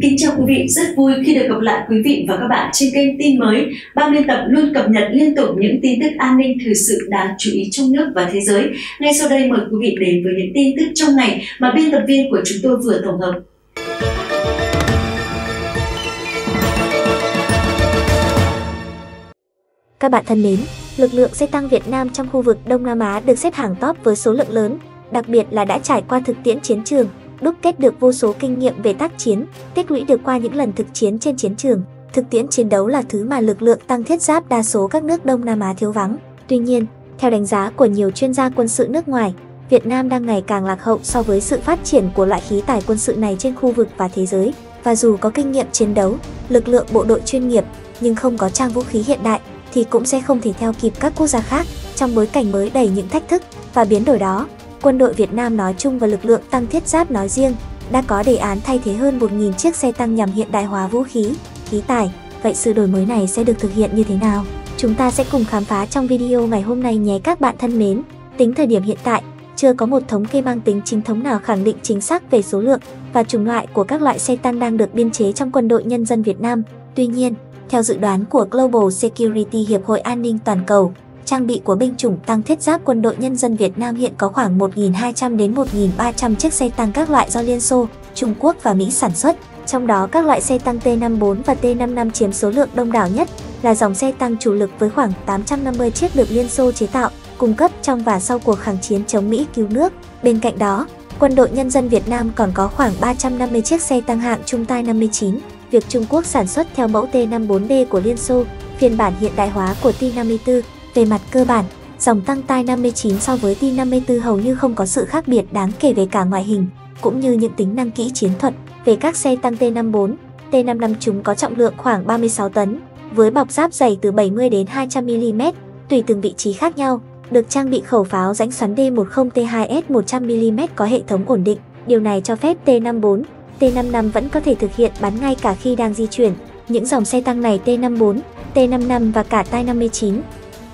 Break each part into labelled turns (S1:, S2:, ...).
S1: Kính chào quý vị, rất vui khi được gặp lại quý vị và các bạn trên kênh tin mới. Ban biên tập luôn cập nhật liên tục những tin tức an ninh thời sự đáng chú ý trong nước và thế giới. Ngay sau đây mời quý vị đến với những tin tức trong ngày mà biên tập viên của chúng tôi vừa tổng hợp.
S2: Các bạn thân mến, lực lượng xe tăng Việt Nam trong khu vực Đông Nam Á được xếp hàng top với số lượng lớn, đặc biệt là đã trải qua thực tiễn chiến trường, đúc kết được vô số kinh nghiệm về tác chiến, tích lũy được qua những lần thực chiến trên chiến trường. Thực tiễn chiến đấu là thứ mà lực lượng tăng thiết giáp đa số các nước Đông Nam Á thiếu vắng. Tuy nhiên, theo đánh giá của nhiều chuyên gia quân sự nước ngoài, Việt Nam đang ngày càng lạc hậu so với sự phát triển của loại khí tài quân sự này trên khu vực và thế giới. Và dù có kinh nghiệm chiến đấu, lực lượng bộ đội chuyên nghiệp, nhưng không có trang vũ khí hiện đại, thì cũng sẽ không thể theo kịp các quốc gia khác trong bối cảnh mới đầy những thách thức và biến đổi đó quân đội Việt Nam nói chung và lực lượng tăng thiết giáp nói riêng đã có đề án thay thế hơn 1.000 chiếc xe tăng nhằm hiện đại hóa vũ khí, khí tài. Vậy sự đổi mới này sẽ được thực hiện như thế nào? Chúng ta sẽ cùng khám phá trong video ngày hôm nay nhé các bạn thân mến. Tính thời điểm hiện tại, chưa có một thống kê mang tính chính thống nào khẳng định chính xác về số lượng và chủng loại của các loại xe tăng đang được biên chế trong quân đội nhân dân Việt Nam. Tuy nhiên, theo dự đoán của Global Security Hiệp hội An ninh Toàn cầu, trang bị của binh chủng tăng thiết giáp quân đội nhân dân Việt Nam hiện có khoảng 1.200 đến 1.300 chiếc xe tăng các loại do Liên Xô, Trung Quốc và Mỹ sản xuất. Trong đó các loại xe tăng T54 và T55 chiếm số lượng đông đảo nhất, là dòng xe tăng chủ lực với khoảng 850 chiếc được Liên Xô chế tạo, cung cấp trong và sau cuộc kháng chiến chống Mỹ cứu nước. Bên cạnh đó, quân đội nhân dân Việt Nam còn có khoảng 350 chiếc xe tăng hạng Trung tai 59, việc Trung Quốc sản xuất theo mẫu T54B của Liên Xô, phiên bản hiện đại hóa của T54 về mặt cơ bản, dòng tăng tai 59 so với T54 hầu như không có sự khác biệt đáng kể về cả ngoại hình, cũng như những tính năng kỹ chiến thuật. Về các xe tăng T54, T55 chúng có trọng lượng khoảng 36 tấn, với bọc giáp dày từ 70 đến 200 mm, tùy từng vị trí khác nhau, được trang bị khẩu pháo rãnh xoắn D10T2S 100 mm có hệ thống ổn định. Điều này cho phép T54, T55 vẫn có thể thực hiện bắn ngay cả khi đang di chuyển. Những dòng xe tăng này T54, T55 và cả Tai 59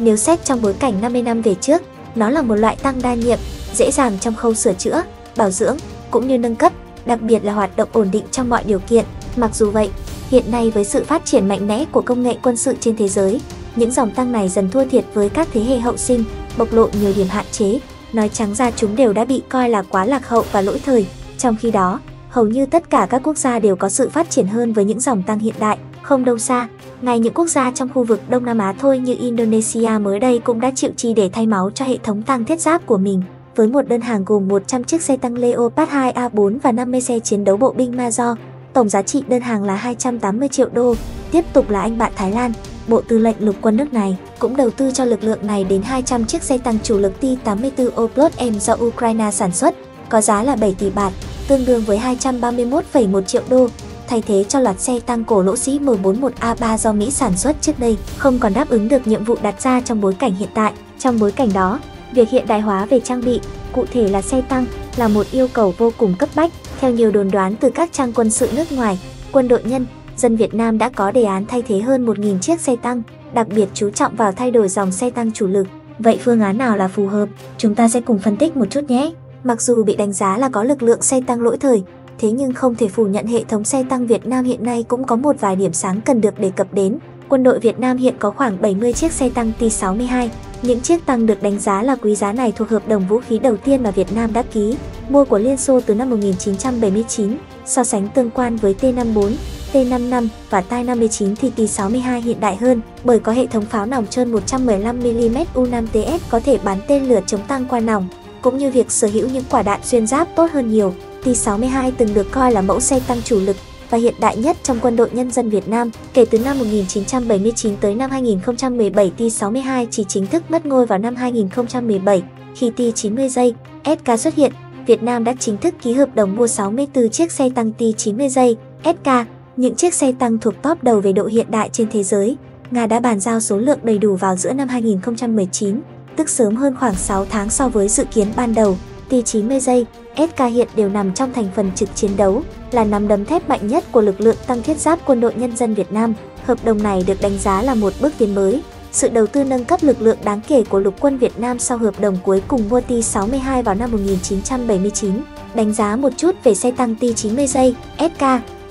S2: nếu xét trong bối cảnh 50 năm về trước, nó là một loại tăng đa nhiệm, dễ dàng trong khâu sửa chữa, bảo dưỡng cũng như nâng cấp, đặc biệt là hoạt động ổn định trong mọi điều kiện. Mặc dù vậy, hiện nay với sự phát triển mạnh mẽ của công nghệ quân sự trên thế giới, những dòng tăng này dần thua thiệt với các thế hệ hậu sinh, bộc lộ nhiều điểm hạn chế. Nói trắng ra chúng đều đã bị coi là quá lạc hậu và lỗi thời. Trong khi đó, hầu như tất cả các quốc gia đều có sự phát triển hơn với những dòng tăng hiện đại. Không đâu xa, ngay những quốc gia trong khu vực Đông Nam Á thôi như Indonesia mới đây cũng đã chịu chi để thay máu cho hệ thống tăng thiết giáp của mình. Với một đơn hàng gồm 100 chiếc xe tăng Leopard 2A4 và 50 xe chiến đấu bộ binh Mazor, tổng giá trị đơn hàng là 280 triệu đô. Tiếp tục là anh bạn Thái Lan, Bộ Tư lệnh Lục quân nước này cũng đầu tư cho lực lượng này đến 200 chiếc xe tăng chủ lực T-84 Oplot M do Ukraine sản xuất, có giá là 7 tỷ bạt, tương đương với 231,1 triệu đô thay thế cho loạt xe tăng cổ lỗ sĩ M41A3 do Mỹ sản xuất trước đây, không còn đáp ứng được nhiệm vụ đặt ra trong bối cảnh hiện tại. Trong bối cảnh đó, việc hiện đại hóa về trang bị, cụ thể là xe tăng, là một yêu cầu vô cùng cấp bách. Theo nhiều đồn đoán từ các trang quân sự nước ngoài, quân đội nhân, dân Việt Nam đã có đề án thay thế hơn 1.000 chiếc xe tăng, đặc biệt chú trọng vào thay đổi dòng xe tăng chủ lực. Vậy phương án nào là phù hợp? Chúng ta sẽ cùng phân tích một chút nhé. Mặc dù bị đánh giá là có lực lượng xe tăng lỗi thời, thế nhưng không thể phủ nhận hệ thống xe tăng Việt Nam hiện nay cũng có một vài điểm sáng cần được đề cập đến. Quân đội Việt Nam hiện có khoảng 70 chiếc xe tăng T-62. Những chiếc tăng được đánh giá là quý giá này thuộc hợp đồng vũ khí đầu tiên mà Việt Nam đã ký, mua của Liên Xô từ năm 1979, so sánh tương quan với T-54, T-55 và Tai-59 thì T-62 hiện đại hơn bởi có hệ thống pháo nòng trơn 115mm U-5TS có thể bắn tên lửa chống tăng qua nòng, cũng như việc sở hữu những quả đạn xuyên giáp tốt hơn nhiều. T-62 từng được coi là mẫu xe tăng chủ lực và hiện đại nhất trong quân đội nhân dân Việt Nam. Kể từ năm 1979 tới năm 2017, T-62 chỉ chính thức mất ngôi vào năm 2017 khi T-90 giây SK xuất hiện. Việt Nam đã chính thức ký hợp đồng mua 64 chiếc xe tăng T-90 giây SK, những chiếc xe tăng thuộc top đầu về độ hiện đại trên thế giới. Nga đã bàn giao số lượng đầy đủ vào giữa năm 2019, tức sớm hơn khoảng 6 tháng so với dự kiến ban đầu. T-90 giây, SK hiện đều nằm trong thành phần trực chiến đấu, là nắm đấm thép mạnh nhất của lực lượng tăng thiết giáp quân đội nhân dân Việt Nam. Hợp đồng này được đánh giá là một bước tiến mới, sự đầu tư nâng cấp lực lượng đáng kể của lục quân Việt Nam sau hợp đồng cuối cùng mua T-62 vào năm 1979. Đánh giá một chút về xe tăng T-90 giây, SK,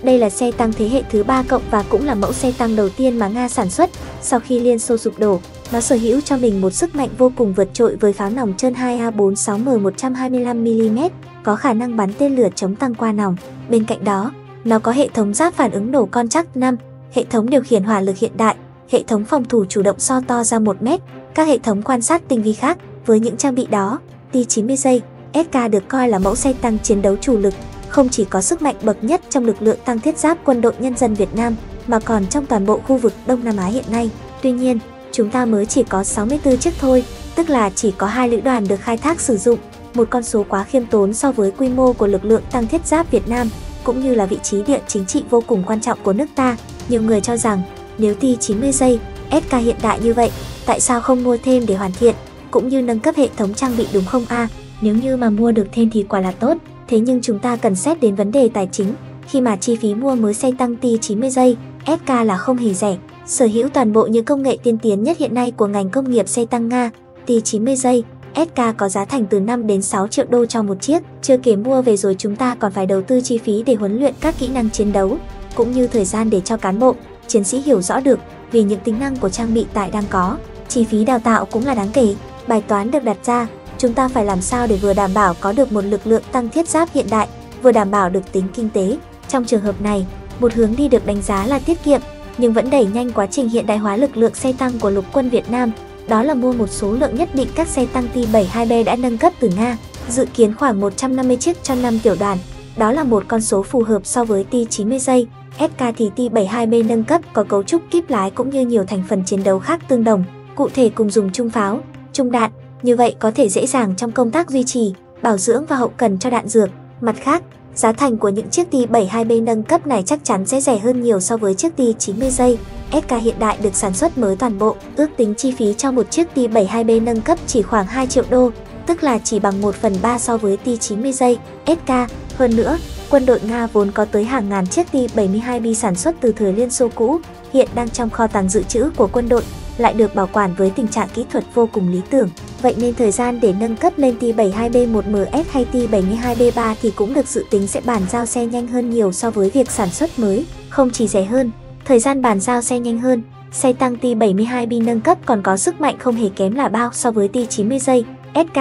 S2: Đây là xe tăng thế hệ thứ ba cộng và cũng là mẫu xe tăng đầu tiên mà Nga sản xuất sau khi Liên Xô sụp đổ. Nó sở hữu cho mình một sức mạnh vô cùng vượt trội với pháo nòng trơn 2A46M 125mm, có khả năng bắn tên lửa chống tăng qua nòng. Bên cạnh đó, nó có hệ thống giáp phản ứng nổ con chắc 5, hệ thống điều khiển hỏa lực hiện đại, hệ thống phòng thủ chủ động so to ra 1 mét, các hệ thống quan sát tinh vi khác. Với những trang bị đó, T-90 giây, SK được coi là mẫu xe tăng chiến đấu chủ lực, không chỉ có sức mạnh bậc nhất trong lực lượng tăng thiết giáp quân đội nhân dân Việt Nam, mà còn trong toàn bộ khu vực Đông Nam Á hiện nay. Tuy nhiên, chúng ta mới chỉ có 64 chiếc thôi, tức là chỉ có hai lữ đoàn được khai thác sử dụng, một con số quá khiêm tốn so với quy mô của lực lượng tăng thiết giáp Việt Nam, cũng như là vị trí địa chính trị vô cùng quan trọng của nước ta. Nhiều người cho rằng, nếu T-90 giây, SK hiện đại như vậy, tại sao không mua thêm để hoàn thiện, cũng như nâng cấp hệ thống trang bị đúng không a? Nếu như mà mua được thêm thì quả là tốt, thế nhưng chúng ta cần xét đến vấn đề tài chính, khi mà chi phí mua mới xe tăng T-90 giây, SK là không hề rẻ, sở hữu toàn bộ những công nghệ tiên tiến nhất hiện nay của ngành công nghiệp xe tăng Nga, T-90 giây, SK có giá thành từ 5 đến 6 triệu đô cho một chiếc, chưa kể mua về rồi chúng ta còn phải đầu tư chi phí để huấn luyện các kỹ năng chiến đấu, cũng như thời gian để cho cán bộ, chiến sĩ hiểu rõ được vì những tính năng của trang bị tại đang có. Chi phí đào tạo cũng là đáng kể. Bài toán được đặt ra, chúng ta phải làm sao để vừa đảm bảo có được một lực lượng tăng thiết giáp hiện đại, vừa đảm bảo được tính kinh tế. Trong trường hợp này, một hướng đi được đánh giá là tiết kiệm, nhưng vẫn đẩy nhanh quá trình hiện đại hóa lực lượng xe tăng của lục quân Việt Nam, đó là mua một số lượng nhất định các xe tăng T-72B đã nâng cấp từ Nga, dự kiến khoảng 150 chiếc cho 5 tiểu đoàn. Đó là một con số phù hợp so với T-90 giây, SK thì T-72B nâng cấp có cấu trúc kíp lái cũng như nhiều thành phần chiến đấu khác tương đồng, cụ thể cùng dùng chung pháo, chung đạn, như vậy có thể dễ dàng trong công tác duy trì, bảo dưỡng và hậu cần cho đạn dược. Mặt khác, giá thành của những chiếc ti 72B nâng cấp này chắc chắn sẽ rẻ hơn nhiều so với chiếc Ti 90 giây. SK hiện đại được sản xuất mới toàn bộ, ước tính chi phí cho một chiếc ti 72B nâng cấp chỉ khoảng 2 triệu đô, tức là chỉ bằng 1 phần 3 so với Ti 90 giây SK. Hơn nữa, quân đội Nga vốn có tới hàng ngàn chiếc ti 72B sản xuất từ thời Liên Xô cũ, hiện đang trong kho tàng dự trữ của quân đội, lại được bảo quản với tình trạng kỹ thuật vô cùng lý tưởng. Vậy nên thời gian để nâng cấp lên T72B1MS hay T72B3 thì cũng được dự tính sẽ bàn giao xe nhanh hơn nhiều so với việc sản xuất mới, không chỉ rẻ hơn, thời gian bàn giao xe nhanh hơn, xe tăng T72B nâng cấp còn có sức mạnh không hề kém là bao so với T90 giây, SK,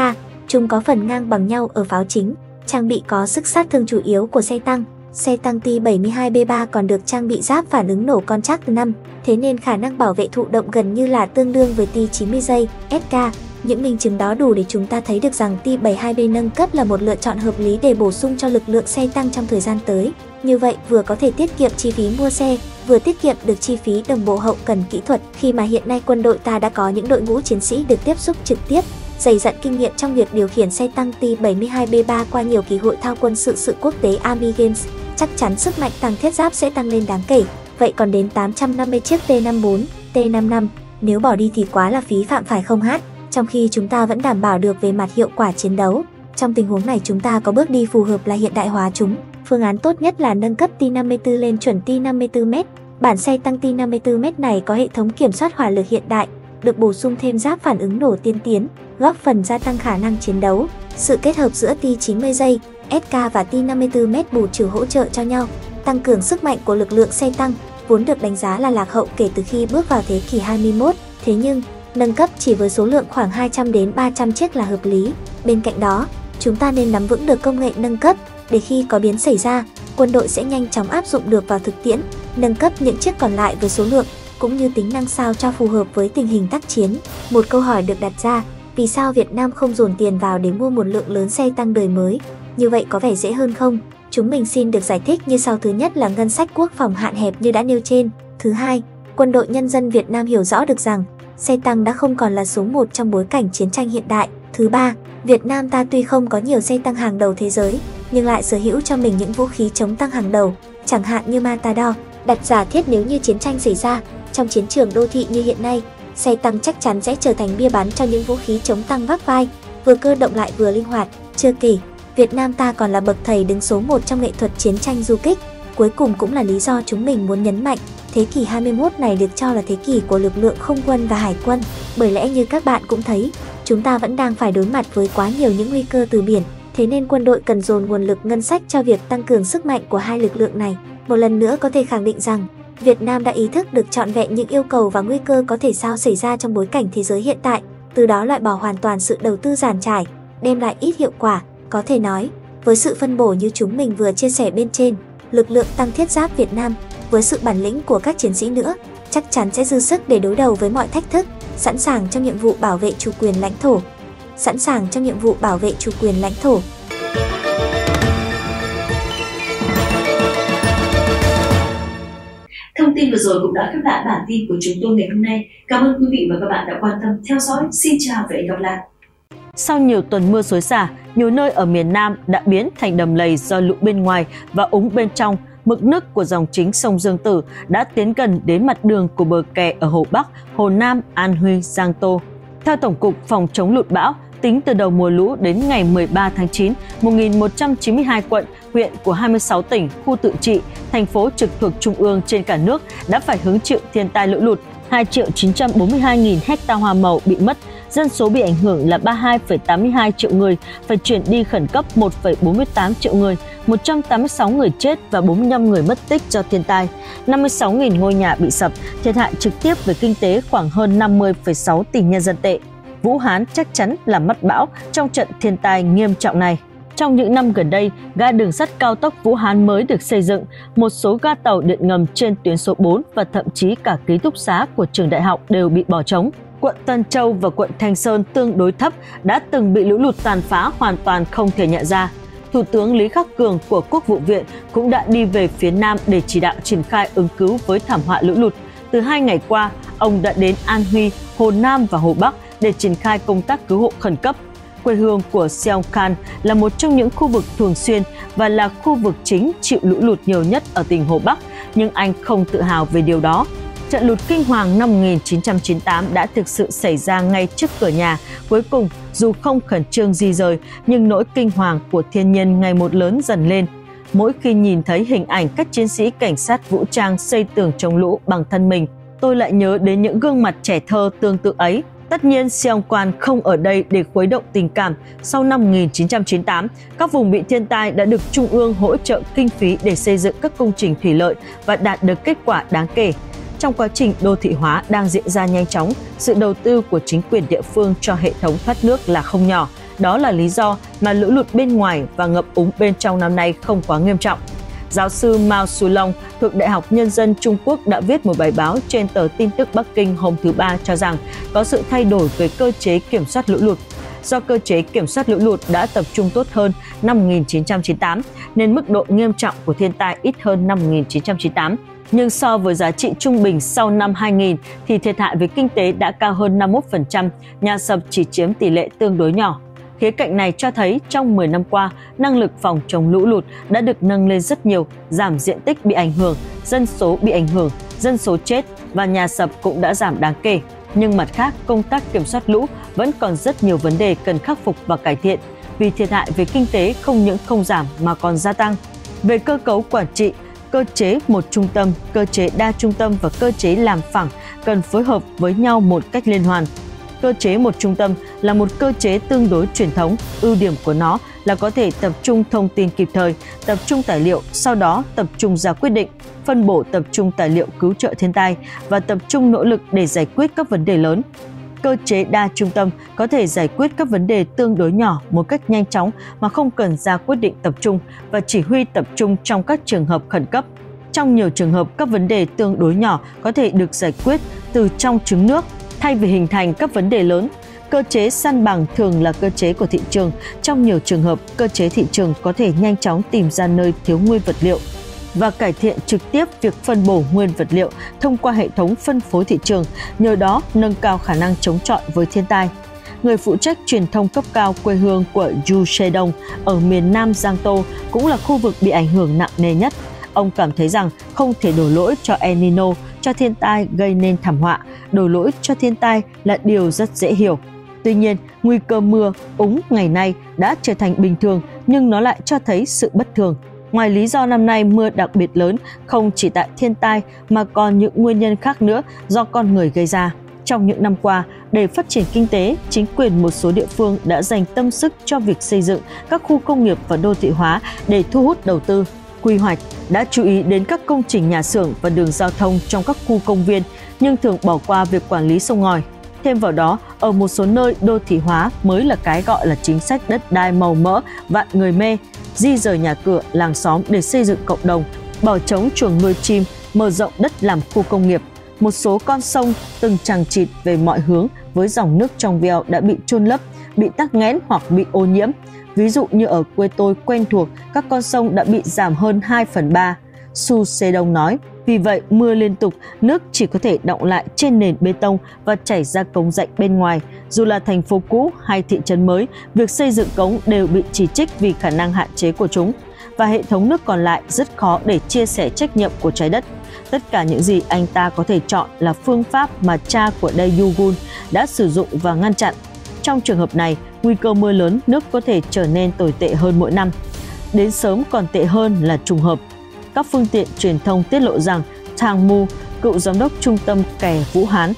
S2: chúng có phần ngang bằng nhau ở pháo chính, trang bị có sức sát thương chủ yếu của xe tăng. Xe tăng T72B3 còn được trang bị giáp phản ứng nổ con chắc 5, thế nên khả năng bảo vệ thụ động gần như là tương đương với T90 giây, SK. Những minh chứng đó đủ để chúng ta thấy được rằng T72B nâng cấp là một lựa chọn hợp lý để bổ sung cho lực lượng xe tăng trong thời gian tới. Như vậy vừa có thể tiết kiệm chi phí mua xe, vừa tiết kiệm được chi phí đồng bộ hậu cần kỹ thuật khi mà hiện nay quân đội ta đã có những đội ngũ chiến sĩ được tiếp xúc trực tiếp, dày dặn kinh nghiệm trong việc điều khiển xe tăng T72B3 qua nhiều kỳ hội thao quân sự sự quốc tế Army Games, chắc chắn sức mạnh tăng thiết giáp sẽ tăng lên đáng kể. Vậy còn đến 850 chiếc T54, T55, nếu bỏ đi thì quá là phí phạm phải không hát? trong khi chúng ta vẫn đảm bảo được về mặt hiệu quả chiến đấu. Trong tình huống này chúng ta có bước đi phù hợp là hiện đại hóa chúng. Phương án tốt nhất là nâng cấp T54 lên chuẩn T54M. Bản xe tăng T54M này có hệ thống kiểm soát hỏa lực hiện đại, được bổ sung thêm giáp phản ứng nổ tiên tiến, góp phần gia tăng khả năng chiến đấu. Sự kết hợp giữa T90 giây, SK và T54M bù trừ hỗ trợ cho nhau, tăng cường sức mạnh của lực lượng xe tăng, vốn được đánh giá là lạc hậu kể từ khi bước vào thế kỷ 21. Thế nhưng, nâng cấp chỉ với số lượng khoảng 200 đến 300 chiếc là hợp lý. Bên cạnh đó, chúng ta nên nắm vững được công nghệ nâng cấp để khi có biến xảy ra, quân đội sẽ nhanh chóng áp dụng được vào thực tiễn, nâng cấp những chiếc còn lại với số lượng cũng như tính năng sao cho phù hợp với tình hình tác chiến. Một câu hỏi được đặt ra, vì sao Việt Nam không dồn tiền vào để mua một lượng lớn xe tăng đời mới? Như vậy có vẻ dễ hơn không? Chúng mình xin được giải thích như sau thứ nhất là ngân sách quốc phòng hạn hẹp như đã nêu trên. Thứ hai, quân đội nhân dân Việt Nam hiểu rõ được rằng xe tăng đã không còn là số một trong bối cảnh chiến tranh hiện đại. Thứ ba, Việt Nam ta tuy không có nhiều xe tăng hàng đầu thế giới, nhưng lại sở hữu cho mình những vũ khí chống tăng hàng đầu, chẳng hạn như Matador, đặt giả thiết nếu như chiến tranh xảy ra, trong chiến trường đô thị như hiện nay, xe tăng chắc chắn sẽ trở thành bia bán cho những vũ khí chống tăng vác vai, vừa cơ động lại vừa linh hoạt. Chưa kể, Việt Nam ta còn là bậc thầy đứng số một trong nghệ thuật chiến tranh du kích, cuối cùng cũng là lý do chúng mình muốn nhấn mạnh Thế kỷ 21 này được cho là thế kỷ của lực lượng không quân và hải quân, bởi lẽ như các bạn cũng thấy, chúng ta vẫn đang phải đối mặt với quá nhiều những nguy cơ từ biển, thế nên quân đội cần dồn nguồn lực ngân sách cho việc tăng cường sức mạnh của hai lực lượng này. Một lần nữa có thể khẳng định rằng, Việt Nam đã ý thức được trọn vẹn những yêu cầu và nguy cơ có thể sao xảy ra trong bối cảnh thế giới hiện tại, từ đó loại bỏ hoàn toàn sự đầu tư giàn trải, đem lại ít hiệu quả, có thể nói, với sự phân bổ như chúng mình vừa chia sẻ bên trên, lực lượng tăng thiết giáp Việt Nam với sự bản lĩnh của các chiến sĩ nữa, chắc chắn sẽ dư sức để đối đầu với mọi thách thức, sẵn sàng trong nhiệm vụ bảo vệ chủ quyền lãnh thổ. Sẵn sàng trong nhiệm vụ bảo vệ chủ quyền lãnh thổ.
S1: Thông tin vừa rồi cũng đã khép lại bản tin của chúng tôi ngày hôm nay. Cảm ơn quý vị và các bạn đã quan tâm theo dõi. Xin chào và hẹn gặp lại.
S3: Sau nhiều tuần mưa xối xả, nhiều nơi ở miền Nam đã biến thành đầm lầy do lũ bên ngoài và úng bên trong. Mực nước của dòng chính sông Dương Tử đã tiến gần đến mặt đường của bờ kè ở Hồ Bắc, Hồ Nam, An Huy, Giang Tô. Theo Tổng cục Phòng chống lụt bão, tính từ đầu mùa lũ đến ngày 13 tháng 9, 1.192 quận, huyện của 26 tỉnh, khu tự trị, thành phố trực thuộc trung ương trên cả nước đã phải hứng chịu thiên tai lũ lụt. 2 triệu 942 nghìn hecta hoa màu bị mất, dân số bị ảnh hưởng là 32,82 triệu người, phải chuyển đi khẩn cấp 1,48 triệu người, 186 người chết và 45 người mất tích do thiên tai, 56.000 ngôi nhà bị sập, thiệt hại trực tiếp về kinh tế khoảng hơn 50,6 tỷ nhân dân tệ. Vũ Hán chắc chắn là mất bão trong trận thiên tai nghiêm trọng này. Trong những năm gần đây, ga đường sắt cao tốc Vũ Hán mới được xây dựng, một số ga tàu điện ngầm trên tuyến số 4 và thậm chí cả ký túc xá của trường đại học đều bị bỏ trống. Quận Tân Châu và quận Thanh Sơn tương đối thấp đã từng bị lũ lụt tàn phá hoàn toàn không thể nhận ra. Thủ tướng Lý Khắc Cường của Quốc vụ viện cũng đã đi về phía Nam để chỉ đạo triển khai ứng cứu với thảm họa lũ lụt. Từ hai ngày qua, ông đã đến An Huy, Hồ Nam và Hồ Bắc để triển khai công tác cứu hộ khẩn cấp. Quê hương của Seong Khan là một trong những khu vực thường xuyên và là khu vực chính chịu lũ lụt nhiều nhất ở tỉnh Hồ Bắc, nhưng anh không tự hào về điều đó. Trận lụt kinh hoàng năm 1998 đã thực sự xảy ra ngay trước cửa nhà. Cuối cùng, dù không khẩn trương di rời, nhưng nỗi kinh hoàng của thiên nhiên ngày một lớn dần lên. Mỗi khi nhìn thấy hình ảnh các chiến sĩ cảnh sát vũ trang xây tường chống lũ bằng thân mình, tôi lại nhớ đến những gương mặt trẻ thơ tương tự ấy. Tất nhiên, Seong Quan không ở đây để khuấy động tình cảm. Sau năm 1998, các vùng bị thiên tai đã được Trung ương hỗ trợ kinh phí để xây dựng các công trình thủy lợi và đạt được kết quả đáng kể. Trong quá trình đô thị hóa đang diễn ra nhanh chóng, sự đầu tư của chính quyền địa phương cho hệ thống thoát nước là không nhỏ. Đó là lý do mà lũ lụt bên ngoài và ngập úng bên trong năm nay không quá nghiêm trọng. Giáo sư Mao Su Long thuộc Đại học Nhân dân Trung Quốc đã viết một bài báo trên tờ tin tức Bắc Kinh hôm thứ Ba cho rằng có sự thay đổi về cơ chế kiểm soát lũ lụt. Do cơ chế kiểm soát lũ lụt đã tập trung tốt hơn năm 1998, nên mức độ nghiêm trọng của thiên tai ít hơn năm 1998 nhưng so với giá trị trung bình sau năm 2000 thì thiệt hại về kinh tế đã cao hơn 51%, nhà sập chỉ chiếm tỷ lệ tương đối nhỏ. Khía cạnh này cho thấy trong 10 năm qua, năng lực phòng chống lũ lụt đã được nâng lên rất nhiều, giảm diện tích bị ảnh hưởng, dân số bị ảnh hưởng, dân số chết và nhà sập cũng đã giảm đáng kể. Nhưng mặt khác, công tác kiểm soát lũ vẫn còn rất nhiều vấn đề cần khắc phục và cải thiện, vì thiệt hại về kinh tế không những không giảm mà còn gia tăng. Về cơ cấu quản trị, cơ chế một trung tâm, cơ chế đa trung tâm và cơ chế làm phẳng cần phối hợp với nhau một cách liên hoàn. Cơ chế một trung tâm là một cơ chế tương đối truyền thống, ưu điểm của nó là có thể tập trung thông tin kịp thời, tập trung tài liệu, sau đó tập trung ra quyết định, phân bổ tập trung tài liệu cứu trợ thiên tai và tập trung nỗ lực để giải quyết các vấn đề lớn. Cơ chế đa trung tâm có thể giải quyết các vấn đề tương đối nhỏ một cách nhanh chóng mà không cần ra quyết định tập trung và chỉ huy tập trung trong các trường hợp khẩn cấp. Trong nhiều trường hợp, các vấn đề tương đối nhỏ có thể được giải quyết từ trong trứng nước thay vì hình thành các vấn đề lớn. Cơ chế săn bằng thường là cơ chế của thị trường. Trong nhiều trường hợp, cơ chế thị trường có thể nhanh chóng tìm ra nơi thiếu nguyên vật liệu và cải thiện trực tiếp việc phân bổ nguyên vật liệu thông qua hệ thống phân phối thị trường, nhờ đó nâng cao khả năng chống chọi với thiên tai. Người phụ trách truyền thông cấp cao quê hương của Yu Shedong ở miền Nam Giang Tô cũng là khu vực bị ảnh hưởng nặng nề nhất. Ông cảm thấy rằng không thể đổ lỗi cho El Nino cho thiên tai gây nên thảm họa, đổ lỗi cho thiên tai là điều rất dễ hiểu. Tuy nhiên, nguy cơ mưa, úng ngày nay đã trở thành bình thường nhưng nó lại cho thấy sự bất thường Ngoài lý do năm nay mưa đặc biệt lớn không chỉ tại thiên tai mà còn những nguyên nhân khác nữa do con người gây ra. Trong những năm qua, để phát triển kinh tế, chính quyền một số địa phương đã dành tâm sức cho việc xây dựng các khu công nghiệp và đô thị hóa để thu hút đầu tư quy hoạch đã chú ý đến các công trình nhà xưởng và đường giao thông trong các khu công viên nhưng thường bỏ qua việc quản lý sông ngòi. Thêm vào đó, ở một số nơi đô thị hóa mới là cái gọi là chính sách đất đai màu mỡ, vạn người mê, di rời nhà cửa, làng xóm để xây dựng cộng đồng, bỏ trống chuồng nuôi chim, mở rộng đất làm khu công nghiệp. Một số con sông từng chằng chịt về mọi hướng với dòng nước trong veo đã bị chôn lấp, bị tắc nghẽn hoặc bị ô nhiễm. Ví dụ như ở quê tôi quen thuộc, các con sông đã bị giảm hơn 2 phần 3. Su Sê Đông nói, vì vậy mưa liên tục, nước chỉ có thể động lại trên nền bê tông và chảy ra cống rãnh bên ngoài. Dù là thành phố cũ hay thị trấn mới, việc xây dựng cống đều bị chỉ trích vì khả năng hạn chế của chúng. Và hệ thống nước còn lại rất khó để chia sẻ trách nhiệm của trái đất. Tất cả những gì anh ta có thể chọn là phương pháp mà cha của Dae-yugun đã sử dụng và ngăn chặn. Trong trường hợp này, nguy cơ mưa lớn nước có thể trở nên tồi tệ hơn mỗi năm. Đến sớm còn tệ hơn là trùng hợp. Các phương tiện truyền thông tiết lộ rằng Tang Mu, cựu giám đốc trung tâm kè Vũ Hán,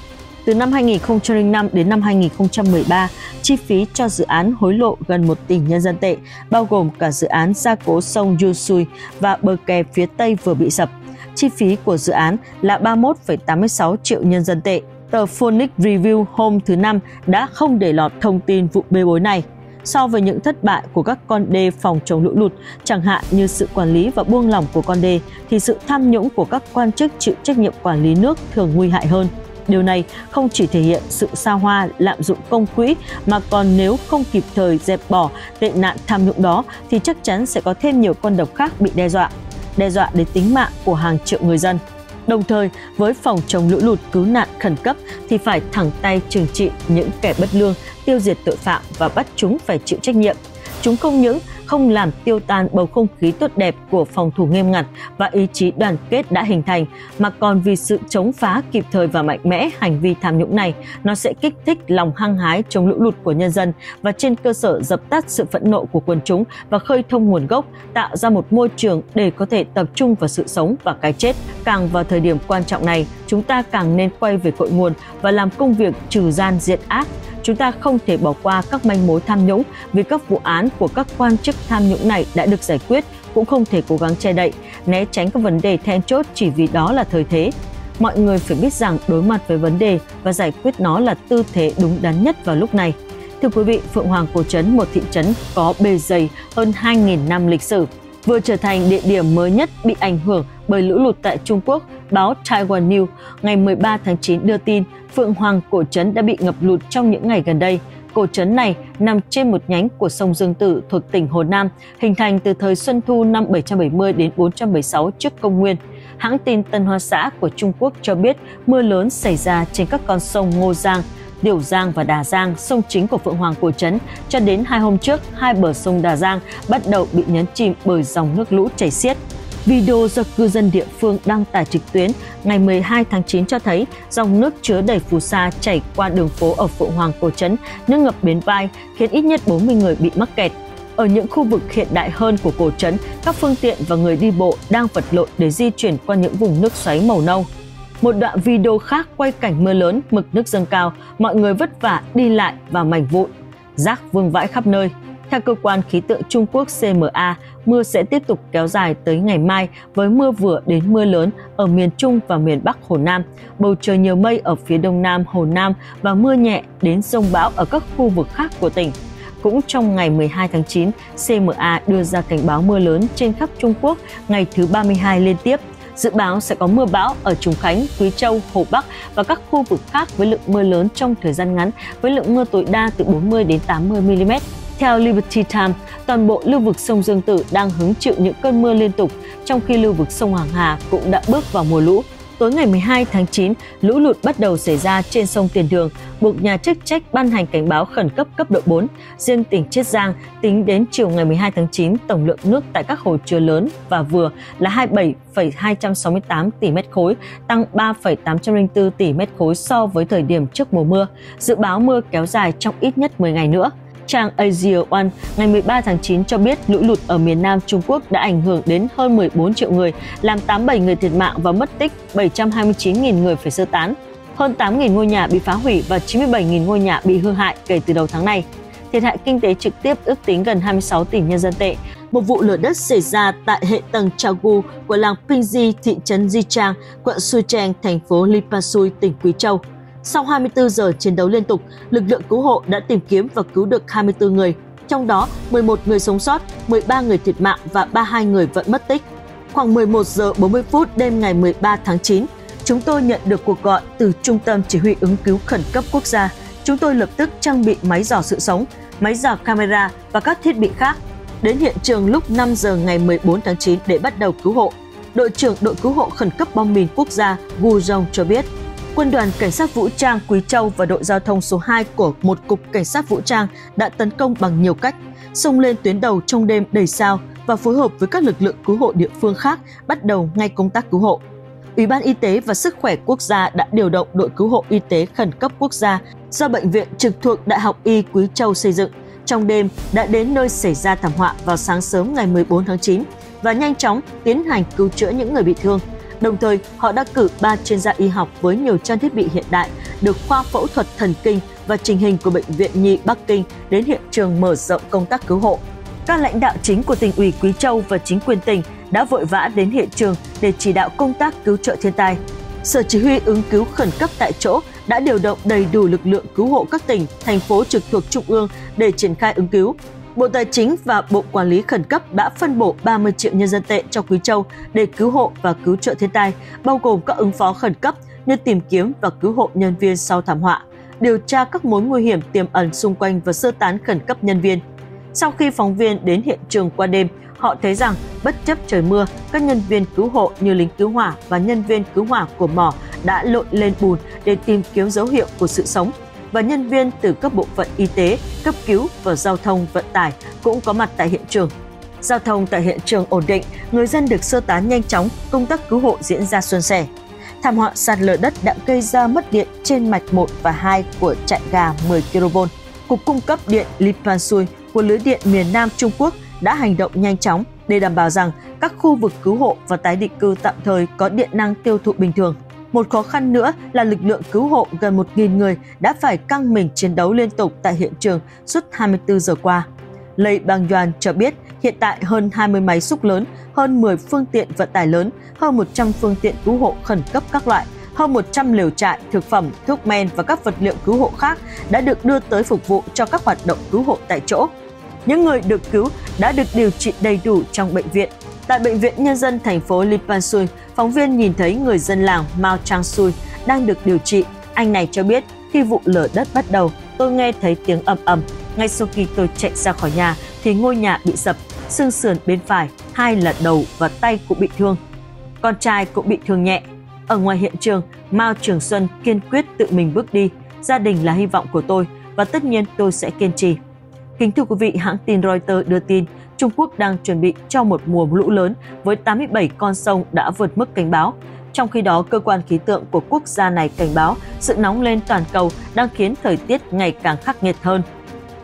S3: từ năm 2005 đến năm 2013, chi phí cho dự án hối lộ gần 1 tỷ nhân dân tệ, bao gồm cả dự án gia cố sông Yusui và bờ kè phía Tây vừa bị sập. Chi phí của dự án là 31,86 triệu nhân dân tệ. Tờ Phoenix Review hôm thứ Năm đã không để lọt thông tin vụ bê bối này so với những thất bại của các con đê phòng chống lũ lụt, chẳng hạn như sự quản lý và buông lỏng của con đê, thì sự tham nhũng của các quan chức chịu trách nhiệm quản lý nước thường nguy hại hơn. Điều này không chỉ thể hiện sự xa hoa, lạm dụng công quỹ mà còn nếu không kịp thời dẹp bỏ tệ nạn tham nhũng đó thì chắc chắn sẽ có thêm nhiều con độc khác bị đe dọa, đe dọa đến tính mạng của hàng triệu người dân. Đồng thời, với phòng chống lũ lụt cứu nạn khẩn cấp thì phải thẳng tay trừng trị những kẻ bất lương, tiêu diệt tội phạm và bắt chúng phải chịu trách nhiệm. Chúng không những không làm tiêu tan bầu không khí tốt đẹp của phòng thủ nghiêm ngặt và ý chí đoàn kết đã hình thành, mà còn vì sự chống phá kịp thời và mạnh mẽ hành vi tham nhũng này, nó sẽ kích thích lòng hăng hái chống lũ lụt của nhân dân và trên cơ sở dập tắt sự phẫn nộ của quần chúng và khơi thông nguồn gốc, tạo ra một môi trường để có thể tập trung vào sự sống và cái chết. Càng vào thời điểm quan trọng này, chúng ta càng nên quay về cội nguồn và làm công việc trừ gian diệt ác, chúng ta không thể bỏ qua các manh mối tham nhũng vì các vụ án của các quan chức tham nhũng này đã được giải quyết cũng không thể cố gắng che đậy, né tránh các vấn đề then chốt chỉ vì đó là thời thế. Mọi người phải biết rằng đối mặt với vấn đề và giải quyết nó là tư thế đúng đắn nhất vào lúc này. Thưa quý vị, Phượng Hoàng Cổ Trấn, một thị trấn có bề dày hơn 2.000 năm lịch sử, vừa trở thành địa điểm mới nhất bị ảnh hưởng bởi lũ lụt tại Trung Quốc, báo Taiwan News ngày 13 tháng 9 đưa tin Phượng Hoàng Cổ Trấn đã bị ngập lụt trong những ngày gần đây. Cổ trấn này nằm trên một nhánh của sông Dương Tử thuộc tỉnh Hồ Nam, hình thành từ thời Xuân Thu năm 770 đến 476 trước công nguyên. Hãng tin Tân Hoa Xã của Trung Quốc cho biết mưa lớn xảy ra trên các con sông Ngô Giang, Điểu Giang và Đà Giang, sông chính của Phượng Hoàng Cổ Trấn. Cho đến hai hôm trước, hai bờ sông Đà Giang bắt đầu bị nhấn chìm bởi dòng nước lũ chảy xiết. Video do cư dân địa phương đăng tải trực tuyến ngày 12 tháng 9 cho thấy dòng nước chứa đầy phù sa chảy qua đường phố ở Phượng Hoàng Cổ Trấn, nước ngập bến vai, khiến ít nhất 40 người bị mắc kẹt. Ở những khu vực hiện đại hơn của cổ trấn, các phương tiện và người đi bộ đang vật lộn để di chuyển qua những vùng nước xoáy màu nâu. Một đoạn video khác quay cảnh mưa lớn, mực nước dâng cao, mọi người vất vả đi lại và mảnh vụn. Rác vương vãi khắp nơi. Theo cơ quan khí tượng Trung Quốc CMA, mưa sẽ tiếp tục kéo dài tới ngày mai với mưa vừa đến mưa lớn ở miền Trung và miền Bắc Hồ Nam, bầu trời nhiều mây ở phía đông nam Hồ Nam và mưa nhẹ đến rông bão ở các khu vực khác của tỉnh. Cũng trong ngày 12 tháng 9, CMA đưa ra cảnh báo mưa lớn trên khắp Trung Quốc ngày thứ 32 liên tiếp. Dự báo sẽ có mưa bão ở Trùng Khánh, Quý Châu, Hồ Bắc và các khu vực khác với lượng mưa lớn trong thời gian ngắn với lượng mưa tối đa từ 40 đến 80 mm. Theo Liberty Times, toàn bộ lưu vực sông Dương Tử đang hứng chịu những cơn mưa liên tục, trong khi lưu vực sông Hoàng Hà cũng đã bước vào mùa lũ. Tối ngày 12 tháng 9, lũ lụt bắt đầu xảy ra trên sông Tiền Đường, buộc nhà chức trách ban hành cảnh báo khẩn cấp cấp độ 4. Riêng tỉnh Chiết Giang, tính đến chiều ngày 12 tháng 9, tổng lượng nước tại các hồ chứa lớn và vừa là 27,268 tỷ mét khối, tăng 3,804 tỷ mét khối so với thời điểm trước mùa mưa. Dự báo mưa kéo dài trong ít nhất 10 ngày nữa. Trang Asia One ngày 13 tháng 9 cho biết lũ lụt ở miền Nam Trung Quốc đã ảnh hưởng đến hơn 14 triệu người, làm 87 người thiệt mạng và mất tích, 729.000 người phải sơ tán. Hơn 8.000 ngôi nhà bị phá hủy và 97.000 ngôi nhà bị hư hại kể từ đầu tháng này. Thiệt hại kinh tế trực tiếp ước tính gần 26 tỷ nhân dân tệ, một vụ lở đất xảy ra tại hệ tầng Chagu của làng Pingji, thị trấn Jichang, quận Sucheng, thành phố Lipasui, tỉnh Quý Châu. Sau 24 giờ chiến đấu liên tục, lực lượng cứu hộ đã tìm kiếm và cứu được 24 người, trong đó 11 người sống sót, 13 người thiệt mạng và 32 người vẫn mất tích. Khoảng 11 giờ 40 phút đêm ngày 13 tháng 9, chúng tôi nhận được cuộc gọi từ Trung tâm Chỉ huy ứng cứu khẩn cấp quốc gia. Chúng tôi lập tức trang bị máy dò sự sống, máy dò camera và các thiết bị khác. Đến hiện trường lúc 5 giờ ngày 14 tháng 9 để bắt đầu cứu hộ. Đội trưởng đội cứu hộ khẩn cấp bom mìn quốc gia Gu Jong cho biết, Quân đoàn Cảnh sát Vũ trang Quý Châu và đội giao thông số 2 của một cục cảnh sát vũ trang đã tấn công bằng nhiều cách, xông lên tuyến đầu trong đêm đầy sao và phối hợp với các lực lượng cứu hộ địa phương khác bắt đầu ngay công tác cứu hộ. Ủy ban Y tế và Sức khỏe Quốc gia đã điều động đội cứu hộ y tế khẩn cấp quốc gia do Bệnh viện trực thuộc Đại học Y Quý Châu xây dựng. Trong đêm đã đến nơi xảy ra thảm họa vào sáng sớm ngày 14 tháng 9 và nhanh chóng tiến hành cứu chữa những người bị thương. Đồng thời, họ đã cử 3 chuyên gia y học với nhiều trang thiết bị hiện đại được khoa phẫu thuật thần kinh và trình hình của Bệnh viện Nhi Bắc Kinh đến hiện trường mở rộng công tác cứu hộ. Các lãnh đạo chính của tỉnh ủy Quý Châu và chính quyền tỉnh đã vội vã đến hiện trường để chỉ đạo công tác cứu trợ thiên tai. Sở Chỉ huy ứng cứu khẩn cấp tại chỗ đã điều động đầy đủ lực lượng cứu hộ các tỉnh, thành phố trực thuộc trung ương để triển khai ứng cứu. Bộ Tài chính và Bộ Quản lý Khẩn cấp đã phân bổ 30 triệu nhân dân tệ cho Quý Châu để cứu hộ và cứu trợ thiên tai, bao gồm các ứng phó khẩn cấp như tìm kiếm và cứu hộ nhân viên sau thảm họa, điều tra các mối nguy hiểm tiềm ẩn xung quanh và sơ tán khẩn cấp nhân viên. Sau khi phóng viên đến hiện trường qua đêm, họ thấy rằng bất chấp trời mưa, các nhân viên cứu hộ như lính cứu hỏa và nhân viên cứu hỏa của mỏ đã lội lên bùn để tìm kiếm dấu hiệu của sự sống và nhân viên từ các bộ phận y tế, cấp cứu và giao thông vận tải cũng có mặt tại hiện trường. Giao thông tại hiện trường ổn định, người dân được sơ tán nhanh chóng, công tác cứu hộ diễn ra suôn sẻ. Thảm họa sạt lở đất đã gây ra mất điện trên mạch 1 và 2 của trại gà 10 kV. Cục cung cấp điện Lipansui của lưới điện miền Nam Trung Quốc đã hành động nhanh chóng để đảm bảo rằng các khu vực cứu hộ và tái định cư tạm thời có điện năng tiêu thụ bình thường. Một khó khăn nữa là lực lượng cứu hộ gần 1.000 người đã phải căng mình chiến đấu liên tục tại hiện trường suốt 24 giờ qua. Lê Bang Yuan cho biết hiện tại hơn 20 máy xúc lớn, hơn 10 phương tiện vận tải lớn, hơn 100 phương tiện cứu hộ khẩn cấp các loại, hơn 100 liều trại, thực phẩm, thuốc men và các vật liệu cứu hộ khác đã được đưa tới phục vụ cho các hoạt động cứu hộ tại chỗ. Những người được cứu đã được điều trị đầy đủ trong bệnh viện. Tại Bệnh viện Nhân dân thành phố Lipansui, phóng viên nhìn thấy người dân làng Mao Chang Sui đang được điều trị. Anh này cho biết khi vụ lở đất bắt đầu, tôi nghe thấy tiếng ầm ầm. Ngay sau khi tôi chạy ra khỏi nhà thì ngôi nhà bị sập, xương sườn bên phải, hai là đầu và tay cũng bị thương. Con trai cũng bị thương nhẹ. Ở ngoài hiện trường, Mao Trường Xuân kiên quyết tự mình bước đi. Gia đình là hy vọng của tôi và tất nhiên tôi sẽ kiên trì. Kính thưa quý vị, hãng tin Reuters đưa tin Trung Quốc đang chuẩn bị cho một mùa lũ lớn với 87 con sông đã vượt mức cảnh báo. Trong khi đó, cơ quan khí tượng của quốc gia này cảnh báo sự nóng lên toàn cầu đang khiến thời tiết ngày càng khắc nghiệt hơn.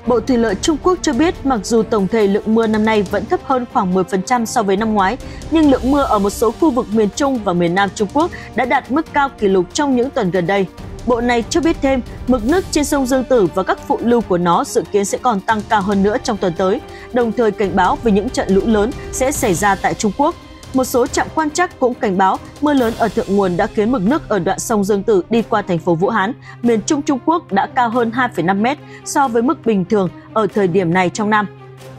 S3: Bộ Thủy lợi Trung Quốc cho biết mặc dù tổng thể lượng mưa năm nay vẫn thấp hơn khoảng 10% so với năm ngoái, nhưng lượng mưa ở một số khu vực miền Trung và miền Nam Trung Quốc đã đạt mức cao kỷ lục trong những tuần gần đây. Bộ này cho biết thêm, mực nước trên sông Dương Tử và các phụ lưu của nó dự kiến sẽ còn tăng cao hơn nữa trong tuần tới, đồng thời cảnh báo về những trận lũ lớn sẽ xảy ra tại Trung Quốc. Một số trạm quan trắc cũng cảnh báo mưa lớn ở thượng nguồn đã khiến mực nước ở đoạn sông Dương Tử đi qua thành phố Vũ Hán, miền Trung Trung Quốc đã cao hơn 2,5 mét so với mức bình thường ở thời điểm này trong năm.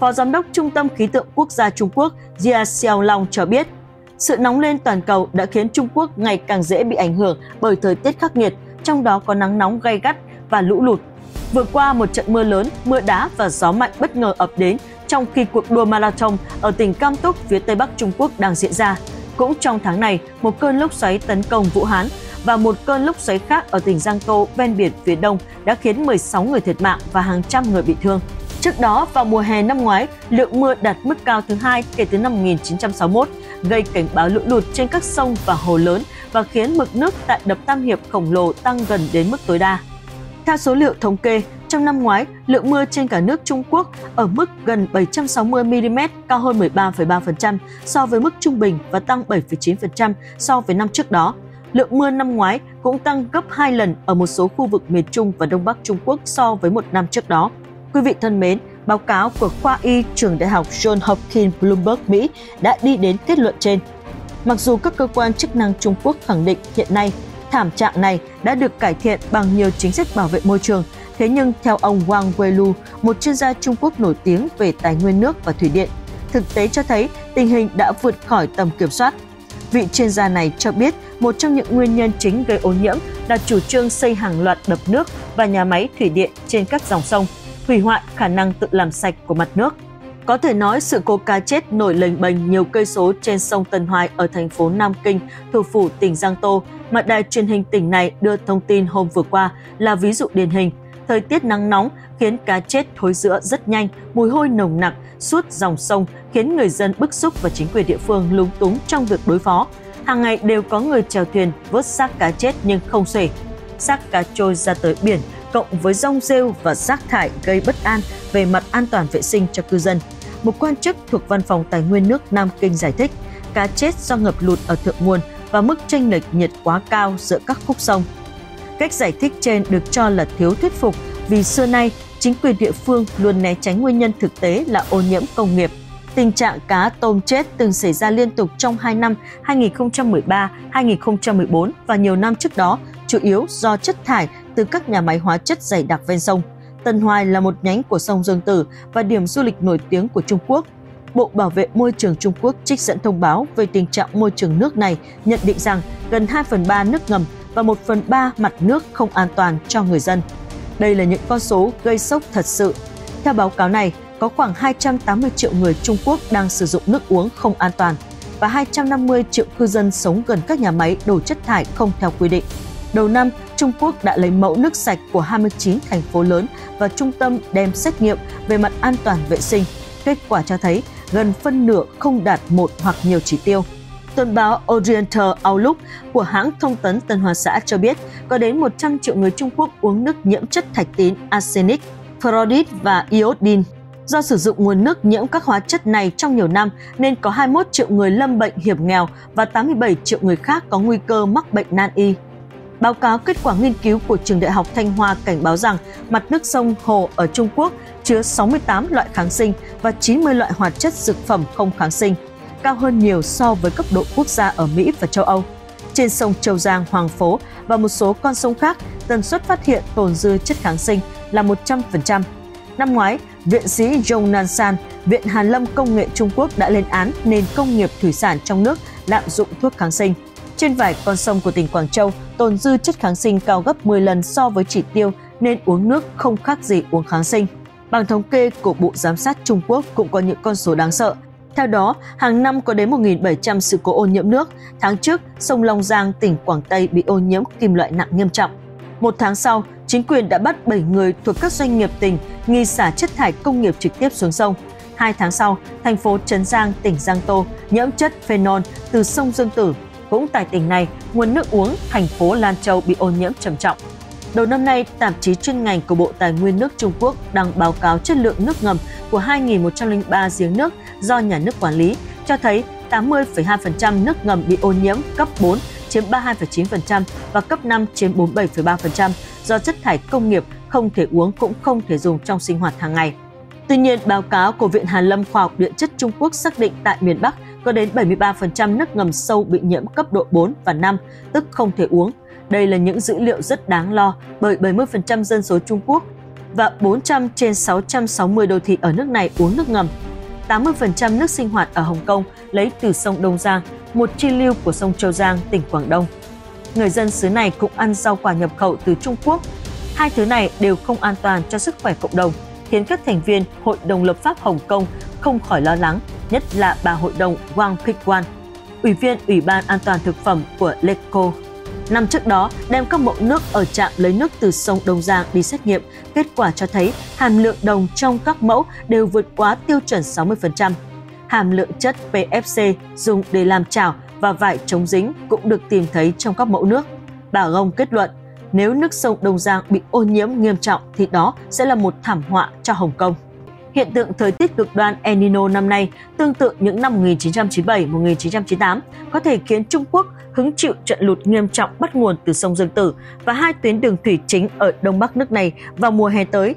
S3: Phó Giám đốc Trung tâm Khí tượng Quốc gia Trung Quốc Jia Xiaolong cho biết, sự nóng lên toàn cầu đã khiến Trung Quốc ngày càng dễ bị ảnh hưởng bởi thời tiết khắc nghiệt, trong đó có nắng nóng gay gắt và lũ lụt. Vừa qua, một trận mưa lớn, mưa đá và gió mạnh bất ngờ ập đến trong khi cuộc đua marathon ở tỉnh Cam Túc phía Tây Bắc Trung Quốc đang diễn ra. Cũng trong tháng này, một cơn lốc xoáy tấn công Vũ Hán và một cơn lốc xoáy khác ở tỉnh Giang Tô ven biển phía đông đã khiến 16 người thiệt mạng và hàng trăm người bị thương. Trước đó, vào mùa hè năm ngoái, lượng mưa đạt mức cao thứ hai kể từ năm 1961, gây cảnh báo lũ lụt trên các sông và hồ lớn và khiến mực nước tại đập Tam Hiệp khổng lồ tăng gần đến mức tối đa. Theo số liệu thống kê, trong năm ngoái, lượng mưa trên cả nước Trung Quốc ở mức gần 760 mm, cao hơn 13,3% so với mức trung bình và tăng 7,9% so với năm trước đó. Lượng mưa năm ngoái cũng tăng gấp 2 lần ở một số khu vực miền Trung và Đông Bắc Trung Quốc so với một năm trước đó. Quý vị thân mến, báo cáo của khoa y trường đại học John Hopkins Bloomberg Mỹ đã đi đến kết luận trên. Mặc dù các cơ quan chức năng Trung Quốc khẳng định hiện nay thảm trạng này đã được cải thiện bằng nhiều chính sách bảo vệ môi trường, thế nhưng theo ông Wang Weilu, một chuyên gia Trung Quốc nổi tiếng về tài nguyên nước và thủy điện, thực tế cho thấy tình hình đã vượt khỏi tầm kiểm soát. Vị chuyên gia này cho biết một trong những nguyên nhân chính gây ô nhiễm là chủ trương xây hàng loạt đập nước và nhà máy thủy điện trên các dòng sông, hủy hoại khả năng tự làm sạch của mặt nước. Có thể nói sự cố cá chết nổi lềnh bềnh nhiều cây số trên sông Tân Hoài ở thành phố Nam Kinh, thủ phủ tỉnh Giang Tô mà đài truyền hình tỉnh này đưa thông tin hôm vừa qua là ví dụ điển hình. Thời tiết nắng nóng khiến cá chết thối rữa rất nhanh, mùi hôi nồng nặc suốt dòng sông khiến người dân bức xúc và chính quyền địa phương lúng túng trong việc đối phó. Hàng ngày đều có người chèo thuyền vớt xác cá chết nhưng không xuể. Xác cá trôi ra tới biển cộng với rong rêu và rác thải gây bất an về mặt an toàn vệ sinh cho cư dân. Một quan chức thuộc Văn phòng Tài nguyên nước Nam Kinh giải thích, cá chết do ngập lụt ở thượng nguồn và mức chênh lệch nhiệt quá cao giữa các khúc sông. Cách giải thích trên được cho là thiếu thuyết phục vì xưa nay chính quyền địa phương luôn né tránh nguyên nhân thực tế là ô nhiễm công nghiệp. Tình trạng cá tôm chết từng xảy ra liên tục trong 2 năm 2013, 2014 và nhiều năm trước đó, chủ yếu do chất thải từ các nhà máy hóa chất dày đặc ven sông. Tân Hoài là một nhánh của sông Dương Tử và điểm du lịch nổi tiếng của Trung Quốc. Bộ Bảo vệ Môi trường Trung Quốc trích dẫn thông báo về tình trạng môi trường nước này nhận định rằng gần 2 phần 3 nước ngầm và 1 phần 3 mặt nước không an toàn cho người dân. Đây là những con số gây sốc thật sự. Theo báo cáo này, có khoảng 280 triệu người Trung Quốc đang sử dụng nước uống không an toàn và 250 triệu cư dân sống gần các nhà máy đổ chất thải không theo quy định. Đầu năm, Trung Quốc đã lấy mẫu nước sạch của 29 thành phố lớn và trung tâm đem xét nghiệm về mặt an toàn vệ sinh. Kết quả cho thấy gần phân nửa không đạt một hoặc nhiều chỉ tiêu. Tuần báo Oriental Outlook của hãng thông tấn Tân Hoa Xã cho biết có đến 100 triệu người Trung Quốc uống nước nhiễm chất thạch tín arsenic, fluoride và iodine. Do sử dụng nguồn nước nhiễm các hóa chất này trong nhiều năm nên có 21 triệu người lâm bệnh hiểm nghèo và 87 triệu người khác có nguy cơ mắc bệnh nan y. Báo cáo kết quả nghiên cứu của trường đại học Thanh Hoa cảnh báo rằng mặt nước sông hồ ở Trung Quốc chứa 68 loại kháng sinh và 90 loại hoạt chất dược phẩm không kháng sinh, cao hơn nhiều so với cấp độ quốc gia ở Mỹ và châu Âu. Trên sông Châu Giang, Hoàng Phố và một số con sông khác, tần suất phát hiện tồn dư chất kháng sinh là 100%. Năm ngoái, viện sĩ Jong Nansan, Viện Hàn Lâm Công nghệ Trung Quốc đã lên án nền công nghiệp thủy sản trong nước lạm dụng thuốc kháng sinh. Trên vài con sông của tỉnh Quảng Châu, tồn dư chất kháng sinh cao gấp 10 lần so với chỉ tiêu nên uống nước không khác gì uống kháng sinh. Bằng thống kê của Bộ Giám sát Trung Quốc cũng có những con số đáng sợ. Theo đó, hàng năm có đến 1.700 sự cố ô nhiễm nước. Tháng trước, sông Long Giang, tỉnh Quảng Tây bị ô nhiễm kim loại nặng nghiêm trọng. Một tháng sau, chính quyền đã bắt 7 người thuộc các doanh nghiệp tỉnh nghi xả chất thải công nghiệp trực tiếp xuống sông. Hai tháng sau, thành phố Trấn Giang, tỉnh Giang Tô nhiễm chất phenol từ sông Dương Tử cũng tại tỉnh này, nguồn nước uống thành phố Lan Châu bị ô nhiễm trầm trọng. Đầu năm nay, tạp chí chuyên ngành của Bộ Tài nguyên nước Trung Quốc đăng báo cáo chất lượng nước ngầm của 2.103 giếng nước do nhà nước quản lý, cho thấy 80,2% nước ngầm bị ô nhiễm cấp 4 chiếm 32,9% và cấp 5 chiếm 47,3% do chất thải công nghiệp không thể uống cũng không thể dùng trong sinh hoạt hàng ngày. Tuy nhiên, báo cáo của Viện Hàn Lâm Khoa học Địa chất Trung Quốc xác định tại miền Bắc có đến 73% nước ngầm sâu bị nhiễm cấp độ 4 và 5, tức không thể uống. Đây là những dữ liệu rất đáng lo bởi 70% dân số Trung Quốc và 400 trên 660 đô thị ở nước này uống nước ngầm. 80% nước sinh hoạt ở Hồng Kông lấy từ sông Đông Giang, một chi lưu của sông Châu Giang, tỉnh Quảng Đông. Người dân xứ này cũng ăn rau quả nhập khẩu từ Trung Quốc. Hai thứ này đều không an toàn cho sức khỏe cộng đồng, khiến các thành viên Hội đồng lập pháp Hồng Kông không khỏi lo lắng nhất là bà hội đồng Wang Pik-wan, Ủy viên Ủy ban An toàn Thực phẩm của LECO. Năm trước đó, đem các mẫu nước ở trạm lấy nước từ sông Đông Giang đi xét nghiệm, kết quả cho thấy hàm lượng đồng trong các mẫu đều vượt quá tiêu chuẩn 60%. Hàm lượng chất PFC dùng để làm chảo và vải chống dính cũng được tìm thấy trong các mẫu nước. Bà Gông kết luận, nếu nước sông Đông Giang bị ô nhiễm nghiêm trọng thì đó sẽ là một thảm họa cho Hồng Kông. Hiện tượng thời tiết cực đoan El Nino năm nay tương tự những năm 1997-1998 có thể khiến Trung Quốc hứng chịu trận lụt nghiêm trọng bắt nguồn từ sông Dương Tử và hai tuyến đường thủy chính ở đông bắc nước này vào mùa hè tới.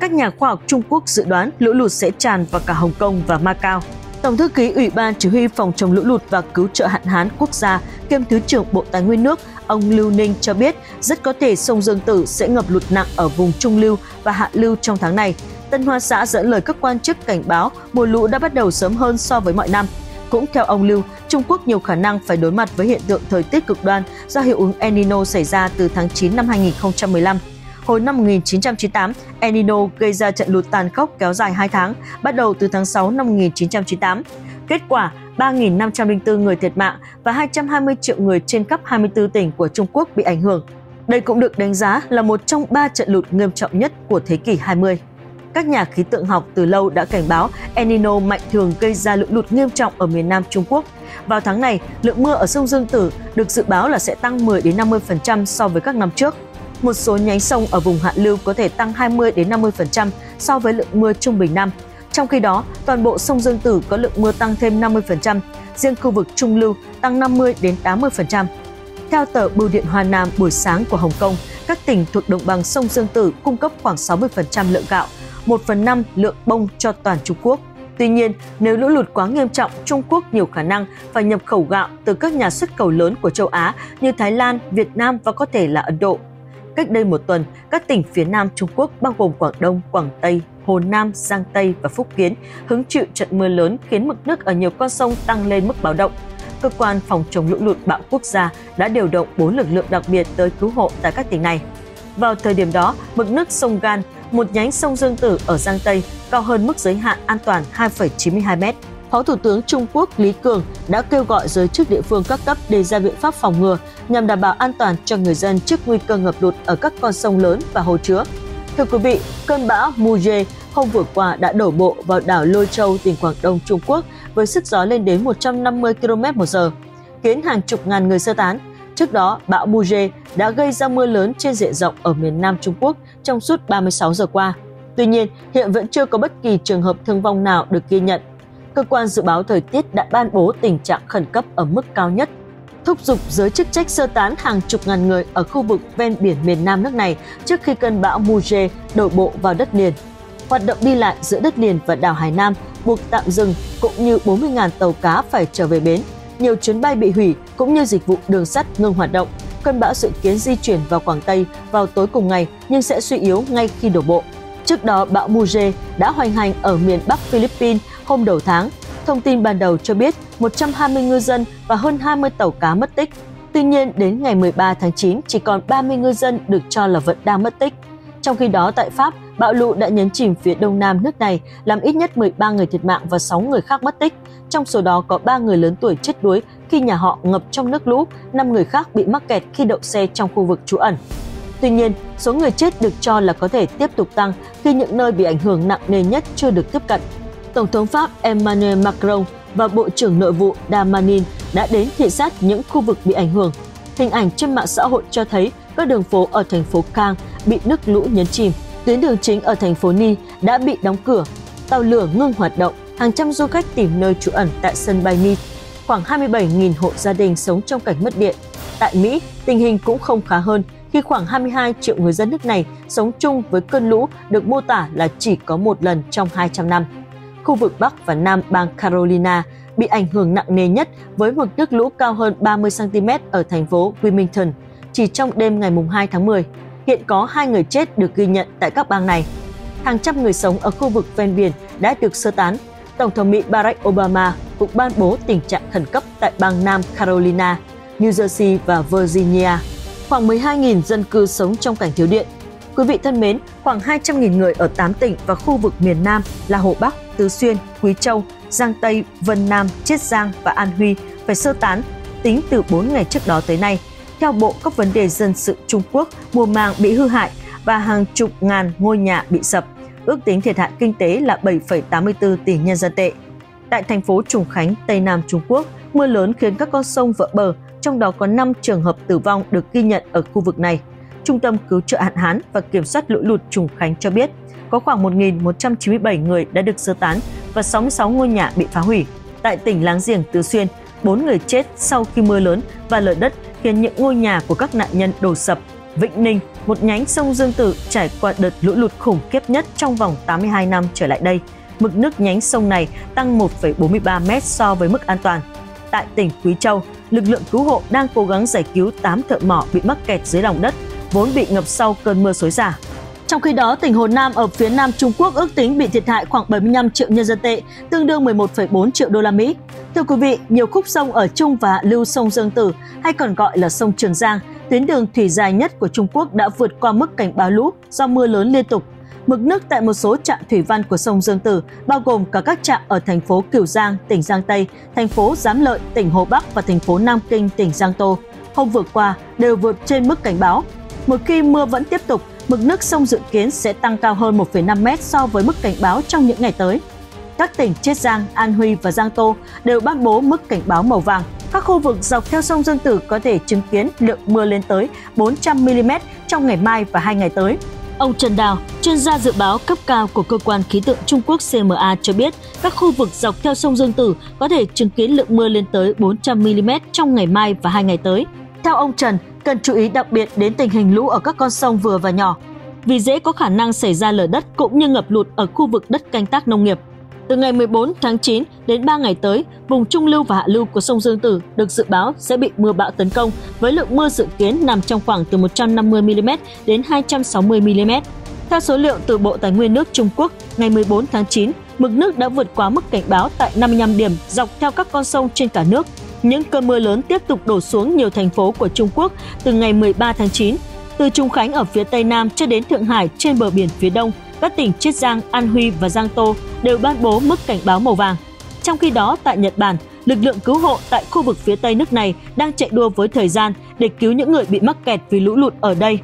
S3: Các nhà khoa học Trung Quốc dự đoán lũ lụt sẽ tràn vào cả Hồng Kông và Macau. Tổng thư ký Ủy ban Chỉ huy phòng chống lũ lụt và cứu trợ hạn hán quốc gia kiêm Thứ trưởng Bộ Tài nguyên nước, ông Lưu Ninh cho biết rất có thể sông Dương Tử sẽ ngập lụt nặng ở vùng Trung Lưu và Hạ Lưu trong tháng này. Tân Hoa Xã dẫn lời các quan chức cảnh báo mùa lũ đã bắt đầu sớm hơn so với mọi năm. Cũng theo ông Lưu, Trung Quốc nhiều khả năng phải đối mặt với hiện tượng thời tiết cực đoan do hiệu ứng El Nino xảy ra từ tháng 9 năm 2015. Hồi năm 1998, El Nino gây ra trận lụt tàn khốc kéo dài 2 tháng, bắt đầu từ tháng 6 năm 1998. Kết quả, 3.504 người thiệt mạng và 220 triệu người trên khắp 24 tỉnh của Trung Quốc bị ảnh hưởng. Đây cũng được đánh giá là một trong ba trận lụt nghiêm trọng nhất của thế kỷ 20 các nhà khí tượng học từ lâu đã cảnh báo El Nino mạnh thường gây ra lũ lụt nghiêm trọng ở miền Nam Trung Quốc. Vào tháng này, lượng mưa ở sông Dương Tử được dự báo là sẽ tăng 10 đến 50% so với các năm trước. Một số nhánh sông ở vùng hạ lưu có thể tăng 20 đến 50% so với lượng mưa trung bình năm. Trong khi đó, toàn bộ sông Dương Tử có lượng mưa tăng thêm 50%, riêng khu vực trung lưu tăng 50 đến 80%. Theo tờ Bưu điện Hoa Nam buổi sáng của Hồng Kông, các tỉnh thuộc đồng bằng sông Dương Tử cung cấp khoảng 60% lượng gạo 1 phần 5 lượng bông cho toàn Trung Quốc. Tuy nhiên, nếu lũ lụt quá nghiêm trọng, Trung Quốc nhiều khả năng phải nhập khẩu gạo từ các nhà xuất khẩu lớn của châu Á như Thái Lan, Việt Nam và có thể là Ấn Độ. Cách đây một tuần, các tỉnh phía Nam Trung Quốc bao gồm Quảng Đông, Quảng Tây, Hồ Nam, Giang Tây và Phúc Kiến hứng chịu trận mưa lớn khiến mực nước ở nhiều con sông tăng lên mức báo động. Cơ quan phòng chống lũ lụt bão quốc gia đã điều động 4 lực lượng đặc biệt tới cứu hộ tại các tỉnh này. Vào thời điểm đó, mực nước sông Gan một nhánh sông Dương Tử ở Giang Tây cao hơn mức giới hạn an toàn 2,92 m. Phó Thủ tướng Trung Quốc Lý Cường đã kêu gọi giới chức địa phương các cấp đề ra biện pháp phòng ngừa nhằm đảm bảo an toàn cho người dân trước nguy cơ ngập lụt ở các con sông lớn và hồ chứa. Thưa quý vị, cơn bão Muje hôm vừa qua đã đổ bộ vào đảo Lôi Châu, tỉnh Quảng Đông, Trung Quốc với sức gió lên đến 150 km h khiến hàng chục ngàn người sơ tán. Trước đó, bão Muje đã gây ra mưa lớn trên diện rộng ở miền Nam Trung Quốc trong suốt 36 giờ qua. Tuy nhiên, hiện vẫn chưa có bất kỳ trường hợp thương vong nào được ghi nhận. Cơ quan dự báo thời tiết đã ban bố tình trạng khẩn cấp ở mức cao nhất, thúc giục giới chức trách sơ tán hàng chục ngàn người ở khu vực ven biển miền Nam nước này trước khi cơn bão Muje đổ bộ vào đất liền. Hoạt động đi lại giữa đất liền và đảo Hải Nam buộc tạm dừng cũng như 40.000 tàu cá phải trở về bến. Nhiều chuyến bay bị hủy cũng như dịch vụ đường sắt ngừng hoạt động cơn bão dự kiến di chuyển vào Quảng Tây vào tối cùng ngày nhưng sẽ suy yếu ngay khi đổ bộ. Trước đó, bão Muje đã hoành hành ở miền Bắc Philippines hôm đầu tháng. Thông tin ban đầu cho biết 120 ngư dân và hơn 20 tàu cá mất tích. Tuy nhiên, đến ngày 13 tháng 9, chỉ còn 30 ngư dân được cho là vẫn đang mất tích. Trong khi đó, tại Pháp, bão lũ đã nhấn chìm phía đông nam nước này, làm ít nhất 13 người thiệt mạng và 6 người khác mất tích. Trong số đó có 3 người lớn tuổi chết đuối khi nhà họ ngập trong nước lũ, 5 người khác bị mắc kẹt khi đậu xe trong khu vực trú ẩn. Tuy nhiên, số người chết được cho là có thể tiếp tục tăng khi những nơi bị ảnh hưởng nặng nề nhất chưa được tiếp cận. Tổng thống Pháp Emmanuel Macron và Bộ trưởng Nội vụ Damanin đã đến thị sát những khu vực bị ảnh hưởng. Hình ảnh trên mạng xã hội cho thấy các đường phố ở thành phố Cang bị nước lũ nhấn chìm. Tuyến đường chính ở thành phố Ni đã bị đóng cửa, tàu lửa ngưng hoạt động, hàng trăm du khách tìm nơi trú ẩn tại sân bay Ni khoảng 27.000 hộ gia đình sống trong cảnh mất điện. Tại Mỹ, tình hình cũng không khá hơn khi khoảng 22 triệu người dân nước này sống chung với cơn lũ được mô tả là chỉ có một lần trong 200 năm. Khu vực Bắc và Nam bang Carolina bị ảnh hưởng nặng nề nhất với mực nước lũ cao hơn 30 cm ở thành phố Wilmington chỉ trong đêm ngày 2 tháng 10. Hiện có hai người chết được ghi nhận tại các bang này. Hàng trăm người sống ở khu vực ven biển đã được sơ tán. Tổng thống Mỹ Barack Obama cũng ban bố tình trạng khẩn cấp tại bang Nam Carolina, New Jersey và Virginia. Khoảng 12.000 dân cư sống trong cảnh thiếu điện. Quý vị thân mến, khoảng 200.000 người ở 8 tỉnh và khu vực miền Nam là Hồ Bắc, Tứ Xuyên, Quý Châu, Giang Tây, Vân Nam, Chiết Giang và An Huy phải sơ tán tính từ 4 ngày trước đó tới nay. Theo Bộ các vấn đề dân sự Trung Quốc, mùa màng bị hư hại và hàng chục ngàn ngôi nhà bị sập. Ước tính thiệt hại kinh tế là 7,84 tỷ nhân dân tệ. Tại thành phố Trùng Khánh, Tây Nam Trung Quốc, mưa lớn khiến các con sông vỡ bờ, trong đó có 5 trường hợp tử vong được ghi nhận ở khu vực này. Trung tâm Cứu trợ hạn hán và Kiểm soát lũ lụt Trùng Khánh cho biết, có khoảng 1.197 người đã được sơ tán và 66 ngôi nhà bị phá hủy. Tại tỉnh láng giềng Tứ Xuyên, 4 người chết sau khi mưa lớn và lở đất khiến những ngôi nhà của các nạn nhân đổ sập. Vĩnh Ninh, một nhánh sông Dương Tử trải qua đợt lũ lụt khủng khiếp nhất trong vòng 82 năm trở lại đây. Mực nước nhánh sông này tăng 1,43 mét so với mức an toàn. Tại tỉnh Quý Châu, lực lượng cứu hộ đang cố gắng giải cứu 8 thợ mỏ bị mắc kẹt dưới lòng đất, vốn bị ngập sau cơn mưa xối xả. Trong khi đó, tỉnh Hồ Nam ở phía nam Trung Quốc ước tính bị thiệt hại khoảng 75 triệu nhân dân tệ, tương đương 11,4 triệu đô la Mỹ. Thưa quý vị, nhiều khúc sông ở Trung và Hạ lưu sông Dương Tử, hay còn gọi là sông Trường Giang, tuyến đường thủy dài nhất của Trung Quốc đã vượt qua mức cảnh báo lũ do mưa lớn liên tục. Mực nước tại một số trạm thủy văn của sông Dương Tử, bao gồm cả các trạm ở thành phố Cửu Giang, tỉnh Giang Tây, thành phố Giám Lợi, tỉnh Hồ Bắc và thành phố Nam Kinh, tỉnh Giang Tô, hôm vừa qua đều vượt trên mức cảnh báo. Một khi mưa vẫn tiếp tục, mực nước sông dự kiến sẽ tăng cao hơn 1,5 mét so với mức cảnh báo trong những ngày tới. Các tỉnh Chiết Giang, An Huy và Giang Tô đều ban bố mức cảnh báo màu vàng. Các khu vực dọc theo sông Dương Tử có thể chứng kiến lượng mưa lên tới 400 mm trong ngày mai và hai ngày tới. Ông Trần Đào, chuyên gia dự báo cấp cao của cơ quan khí tượng Trung Quốc CMA cho biết, các khu vực dọc theo sông Dương Tử có thể chứng kiến lượng mưa lên tới 400 mm trong ngày mai và hai ngày tới. Theo ông Trần, cần chú ý đặc biệt đến tình hình lũ ở các con sông vừa và nhỏ, vì dễ có khả năng xảy ra lở đất cũng như ngập lụt ở khu vực đất canh tác nông nghiệp. Từ ngày 14 tháng 9 đến 3 ngày tới, vùng trung lưu và hạ lưu của sông Dương Tử được dự báo sẽ bị mưa bão tấn công với lượng mưa dự kiến nằm trong khoảng từ 150 mm đến 260 mm. Theo số liệu từ Bộ Tài nguyên nước Trung Quốc, ngày 14 tháng 9, mực nước đã vượt quá mức cảnh báo tại 55 điểm dọc theo các con sông trên cả nước. Những cơn mưa lớn tiếp tục đổ xuống nhiều thành phố của Trung Quốc từ ngày 13 tháng 9, từ Trung Khánh ở phía Tây Nam cho đến Thượng Hải trên bờ biển phía Đông, các tỉnh Chiết Giang, An Huy và Giang Tô đều ban bố mức cảnh báo màu vàng. Trong khi đó, tại Nhật Bản, lực lượng cứu hộ tại khu vực phía Tây nước này đang chạy đua với thời gian để cứu những người bị mắc kẹt vì lũ lụt ở đây.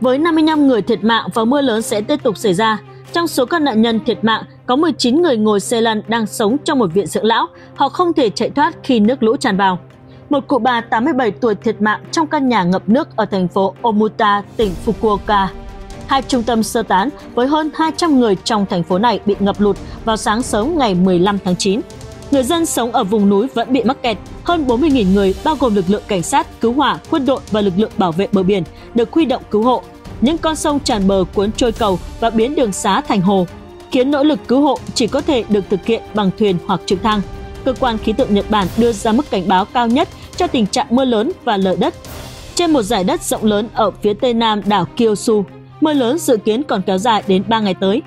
S3: Với 55 người thiệt mạng và mưa lớn sẽ tiếp tục xảy ra, trong số các nạn nhân thiệt mạng có 19 người ngồi xe lăn đang sống trong một viện dưỡng lão, họ không thể chạy thoát khi nước lũ tràn vào. Một cụ bà 87 tuổi thiệt mạng trong căn nhà ngập nước ở thành phố Omuta, tỉnh Fukuoka. Hai trung tâm sơ tán với hơn 200 người trong thành phố này bị ngập lụt vào sáng sớm ngày 15 tháng 9. Người dân sống ở vùng núi vẫn bị mắc kẹt. Hơn 40.000 người, bao gồm lực lượng cảnh sát, cứu hỏa, quân đội và lực lượng bảo vệ bờ biển, được huy động cứu hộ. Những con sông tràn bờ cuốn trôi cầu và biến đường xá thành hồ, khiến nỗ lực cứu hộ chỉ có thể được thực hiện bằng thuyền hoặc trực thăng. Cơ quan khí tượng Nhật Bản đưa ra mức cảnh báo cao nhất cho tình trạng mưa lớn và lở đất. Trên một giải đất rộng lớn ở phía tây nam đảo Kyushu, mưa lớn dự kiến còn kéo dài đến 3 ngày tới.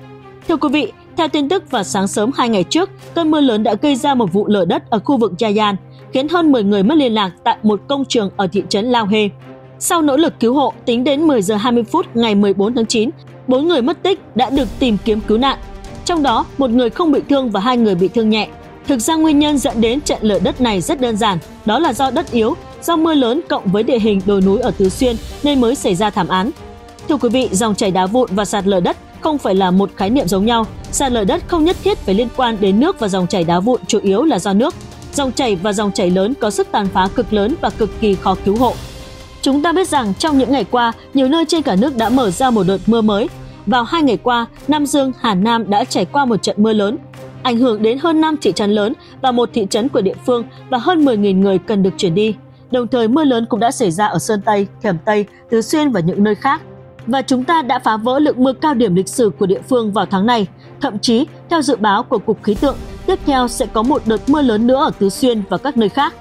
S3: Thưa quý vị, theo tin tức vào sáng sớm hai ngày trước, cơn mưa lớn đã gây ra một vụ lở đất ở khu vực Yayan, khiến hơn 10 người mất liên lạc tại một công trường ở thị trấn Lao Hê. Sau nỗ lực cứu hộ, tính đến 10 giờ 20 phút ngày 14 tháng 9, 4 người mất tích đã được tìm kiếm cứu nạn. Trong đó, một người không bị thương và hai người bị thương nhẹ. Thực ra nguyên nhân dẫn đến trận lở đất này rất đơn giản, đó là do đất yếu, do mưa lớn cộng với địa hình đồi núi ở Tứ Xuyên nên mới xảy ra thảm án. Thưa quý vị, dòng chảy đá vụn và sạt lở đất không phải là một khái niệm giống nhau. Sạt lở đất không nhất thiết phải liên quan đến nước và dòng chảy đá vụn chủ yếu là do nước. Dòng chảy và dòng chảy lớn có sức tàn phá cực lớn và cực kỳ khó cứu hộ. Chúng ta biết rằng trong những ngày qua, nhiều nơi trên cả nước đã mở ra một đợt mưa mới. Vào hai ngày qua, Nam Dương, Hà Nam đã trải qua một trận mưa lớn, ảnh hưởng đến hơn 5 thị trấn lớn và một thị trấn của địa phương và hơn 10.000 người cần được chuyển đi. Đồng thời mưa lớn cũng đã xảy ra ở Sơn Tây, Thiểm Tây, Tứ Xuyên và những nơi khác. Và chúng ta đã phá vỡ lượng mưa cao điểm lịch sử của địa phương vào tháng này. Thậm chí, theo dự báo của Cục Khí tượng, tiếp theo sẽ có một đợt mưa lớn nữa ở Tứ Xuyên và các nơi khác.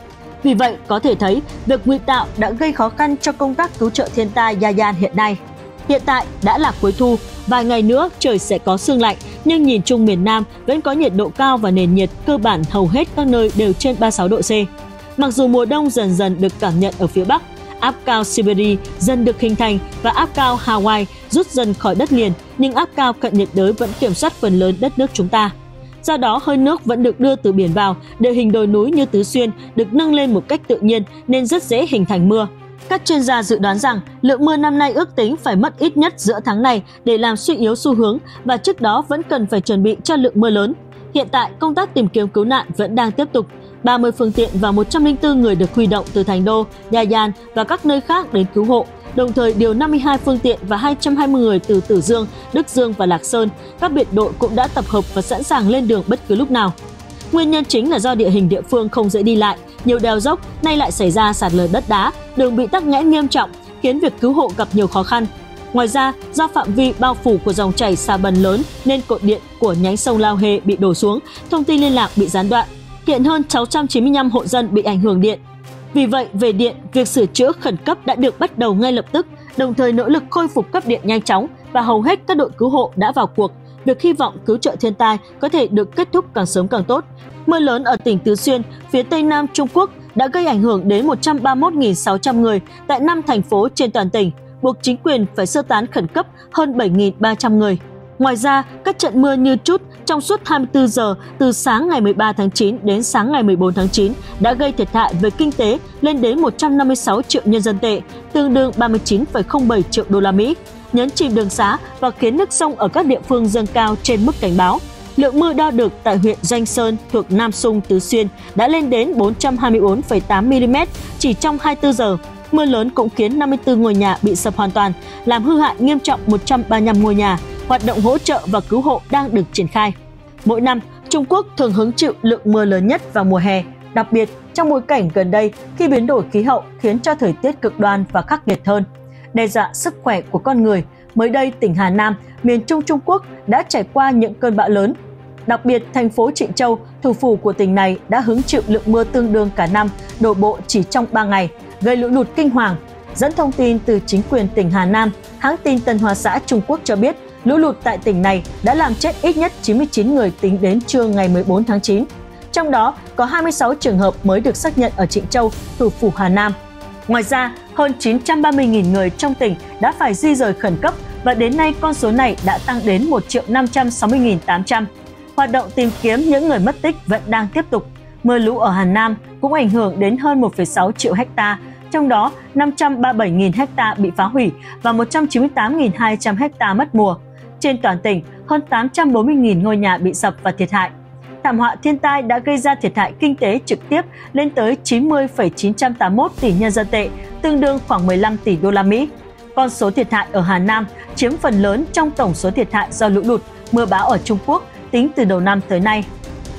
S3: Vì vậy, có thể thấy việc nguy tạo đã gây khó khăn cho công tác cứu trợ thiên tai Yayan hiện nay. Hiện tại đã là cuối thu, vài ngày nữa trời sẽ có sương lạnh, nhưng nhìn chung miền Nam vẫn có nhiệt độ cao và nền nhiệt cơ bản hầu hết các nơi đều trên 36 độ C. Mặc dù mùa đông dần dần được cảm nhận ở phía Bắc, áp cao Siberia dần được hình thành và áp cao Hawaii rút dần khỏi đất liền, nhưng áp cao cận nhiệt đới vẫn kiểm soát phần lớn đất nước chúng ta. Do đó, hơi nước vẫn được đưa từ biển vào, địa hình đồi núi như Tứ Xuyên được nâng lên một cách tự nhiên nên rất dễ hình thành mưa. Các chuyên gia dự đoán rằng lượng mưa năm nay ước tính phải mất ít nhất giữa tháng này để làm suy yếu xu hướng và trước đó vẫn cần phải chuẩn bị cho lượng mưa lớn. Hiện tại, công tác tìm kiếm cứu nạn vẫn đang tiếp tục. 30 phương tiện và 104 người được huy động từ Thành Đô, Yayan và các nơi khác đến cứu hộ, đồng thời điều 52 phương tiện và 220 người từ Tử Dương, Đức Dương và Lạc Sơn. Các biệt đội cũng đã tập hợp và sẵn sàng lên đường bất cứ lúc nào. Nguyên nhân chính là do địa hình địa phương không dễ đi lại, nhiều đèo dốc nay lại xảy ra sạt lở đất đá, đường bị tắc nghẽn nghiêm trọng, khiến việc cứu hộ gặp nhiều khó khăn. Ngoài ra, do phạm vi bao phủ của dòng chảy xà bần lớn nên cột điện của nhánh sông Lao Hề bị đổ xuống, thông tin liên lạc bị gián đoạn. Hiện hơn 695 hộ dân bị ảnh hưởng điện. Vì vậy, về điện, việc sửa chữa khẩn cấp đã được bắt đầu ngay lập tức, đồng thời nỗ lực khôi phục cấp điện nhanh chóng và hầu hết các đội cứu hộ đã vào cuộc. Việc hy vọng cứu trợ thiên tai có thể được kết thúc càng sớm càng tốt. Mưa lớn ở tỉnh Tứ Xuyên, phía tây nam Trung Quốc đã gây ảnh hưởng đến 131.600 người tại 5 thành phố trên toàn tỉnh, buộc chính quyền phải sơ tán khẩn cấp hơn 7.300 người. Ngoài ra, các trận mưa như chút trong suốt 24 giờ từ sáng ngày 13 tháng 9 đến sáng ngày 14 tháng 9 đã gây thiệt hại về kinh tế lên đến 156 triệu nhân dân tệ, tương đương 39,07 triệu đô la Mỹ, nhấn chìm đường xá và khiến nước sông ở các địa phương dâng cao trên mức cảnh báo. Lượng mưa đo được tại huyện danh Sơn thuộc Nam Sung Tứ Xuyên đã lên đến 424,8 mm chỉ trong 24 giờ. Mưa lớn cũng khiến 54 ngôi nhà bị sập hoàn toàn, làm hư hại nghiêm trọng 135 ngôi nhà. Hoạt động hỗ trợ và cứu hộ đang được triển khai. Mỗi năm, Trung Quốc thường hứng chịu lượng mưa lớn nhất vào mùa hè, đặc biệt trong bối cảnh gần đây khi biến đổi khí hậu khiến cho thời tiết cực đoan và khắc nghiệt hơn, đe dọa sức khỏe của con người. Mới đây, tỉnh Hà Nam, miền Trung Trung Quốc đã trải qua những cơn bão lớn. Đặc biệt, thành phố Trịnh Châu, thủ phủ của tỉnh này đã hứng chịu lượng mưa tương đương cả năm, đổ bộ chỉ trong 3 ngày, gây lũ lụt kinh hoàng. Dẫn thông tin từ chính quyền tỉnh Hà Nam, hãng tin Tân Hoa xã Trung Quốc cho biết lũ lụt tại tỉnh này đã làm chết ít nhất 99 người tính đến trưa ngày 14 tháng 9. Trong đó có 26 trường hợp mới được xác nhận ở Trịnh Châu, thủ phủ Hà Nam. Ngoài ra, hơn 930.000 người trong tỉnh đã phải di rời khẩn cấp và đến nay con số này đã tăng đến 1 560.800. Hoạt động tìm kiếm những người mất tích vẫn đang tiếp tục. Mưa lũ ở Hà Nam cũng ảnh hưởng đến hơn 1,6 triệu hecta, trong đó 537.000 hecta bị phá hủy và 198.200 hecta mất mùa. Trên toàn tỉnh, hơn 840.000 ngôi nhà bị sập và thiệt hại. Thảm họa thiên tai đã gây ra thiệt hại kinh tế trực tiếp lên tới 90,981 tỷ nhân dân tệ, tương đương khoảng 15 tỷ đô la Mỹ. Con số thiệt hại ở Hà Nam chiếm phần lớn trong tổng số thiệt hại do lũ lụt, mưa bão ở Trung Quốc tính từ đầu năm tới nay.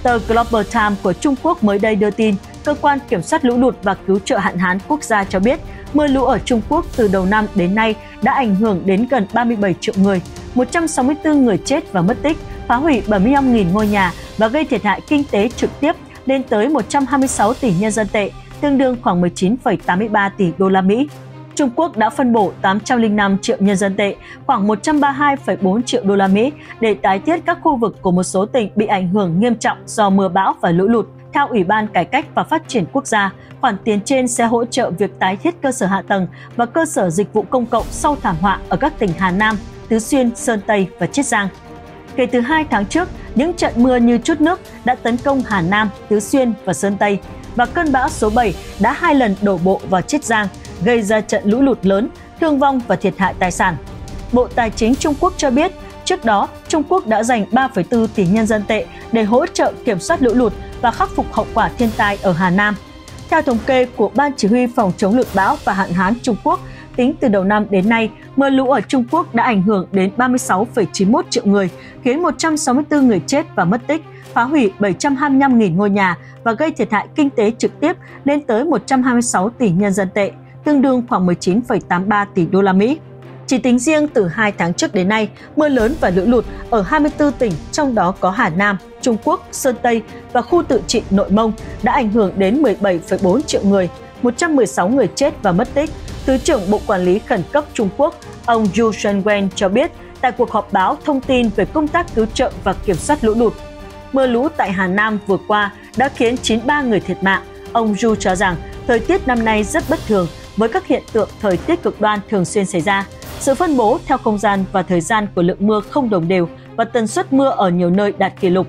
S3: Tờ Global Times của Trung Quốc mới đây đưa tin, cơ quan kiểm soát lũ lụt và cứu trợ hạn hán quốc gia cho biết, mưa lũ ở Trung Quốc từ đầu năm đến nay đã ảnh hưởng đến gần 37 triệu người, 164 người chết và mất tích, phá hủy 75.000 ngôi nhà và gây thiệt hại kinh tế trực tiếp lên tới 126 tỷ nhân dân tệ, tương đương khoảng 19,83 tỷ đô la Mỹ. Trung Quốc đã phân bổ 805 triệu nhân dân tệ, khoảng 132,4 triệu đô la Mỹ để tái thiết các khu vực của một số tỉnh bị ảnh hưởng nghiêm trọng do mưa bão và lũ lụt. Theo Ủy ban Cải cách và Phát triển Quốc gia, khoản tiền trên sẽ hỗ trợ việc tái thiết cơ sở hạ tầng và cơ sở dịch vụ công cộng sau thảm họa ở các tỉnh Hà Nam, Tứ Xuyên, Sơn Tây và Chiết Giang. Kể từ 2 tháng trước, những trận mưa như chút nước đã tấn công Hà Nam, Tứ Xuyên và Sơn Tây và cơn bão số 7 đã hai lần đổ bộ vào Chiết Giang, gây ra trận lũ lụt lớn, thương vong và thiệt hại tài sản. Bộ Tài chính Trung Quốc cho biết, trước đó Trung Quốc đã dành 3,4 tỷ nhân dân tệ để hỗ trợ kiểm soát lũ lụt và khắc phục hậu quả thiên tai ở Hà Nam. Theo thống kê của Ban Chỉ huy Phòng chống lụt bão và hạn hán Trung Quốc, tính từ đầu năm đến nay, mưa lũ ở Trung Quốc đã ảnh hưởng đến 36,91 triệu người, khiến 164 người chết và mất tích, phá hủy 725.000 ngôi nhà và gây thiệt hại kinh tế trực tiếp lên tới 126 tỷ nhân dân tệ, tương đương khoảng 19,83 tỷ đô la Mỹ. Chỉ tính riêng từ 2 tháng trước đến nay, mưa lớn và lũ lụt ở 24 tỉnh, trong đó có Hà Nam, Trung Quốc, Sơn Tây và khu tự trị Nội Mông đã ảnh hưởng đến 17,4 triệu người, 116 người chết và mất tích. Thứ trưởng Bộ Quản lý Khẩn cấp Trung Quốc, ông Yu Shenwen cho biết tại cuộc họp báo thông tin về công tác cứu trợ và kiểm soát lũ lụt. Mưa lũ tại Hà Nam vừa qua đã khiến 93 người thiệt mạng. Ông Yu cho rằng thời tiết năm nay rất bất thường với các hiện tượng thời tiết cực đoan thường xuyên xảy ra. Sự phân bố theo không gian và thời gian của lượng mưa không đồng đều và tần suất mưa ở nhiều nơi đạt kỷ lục.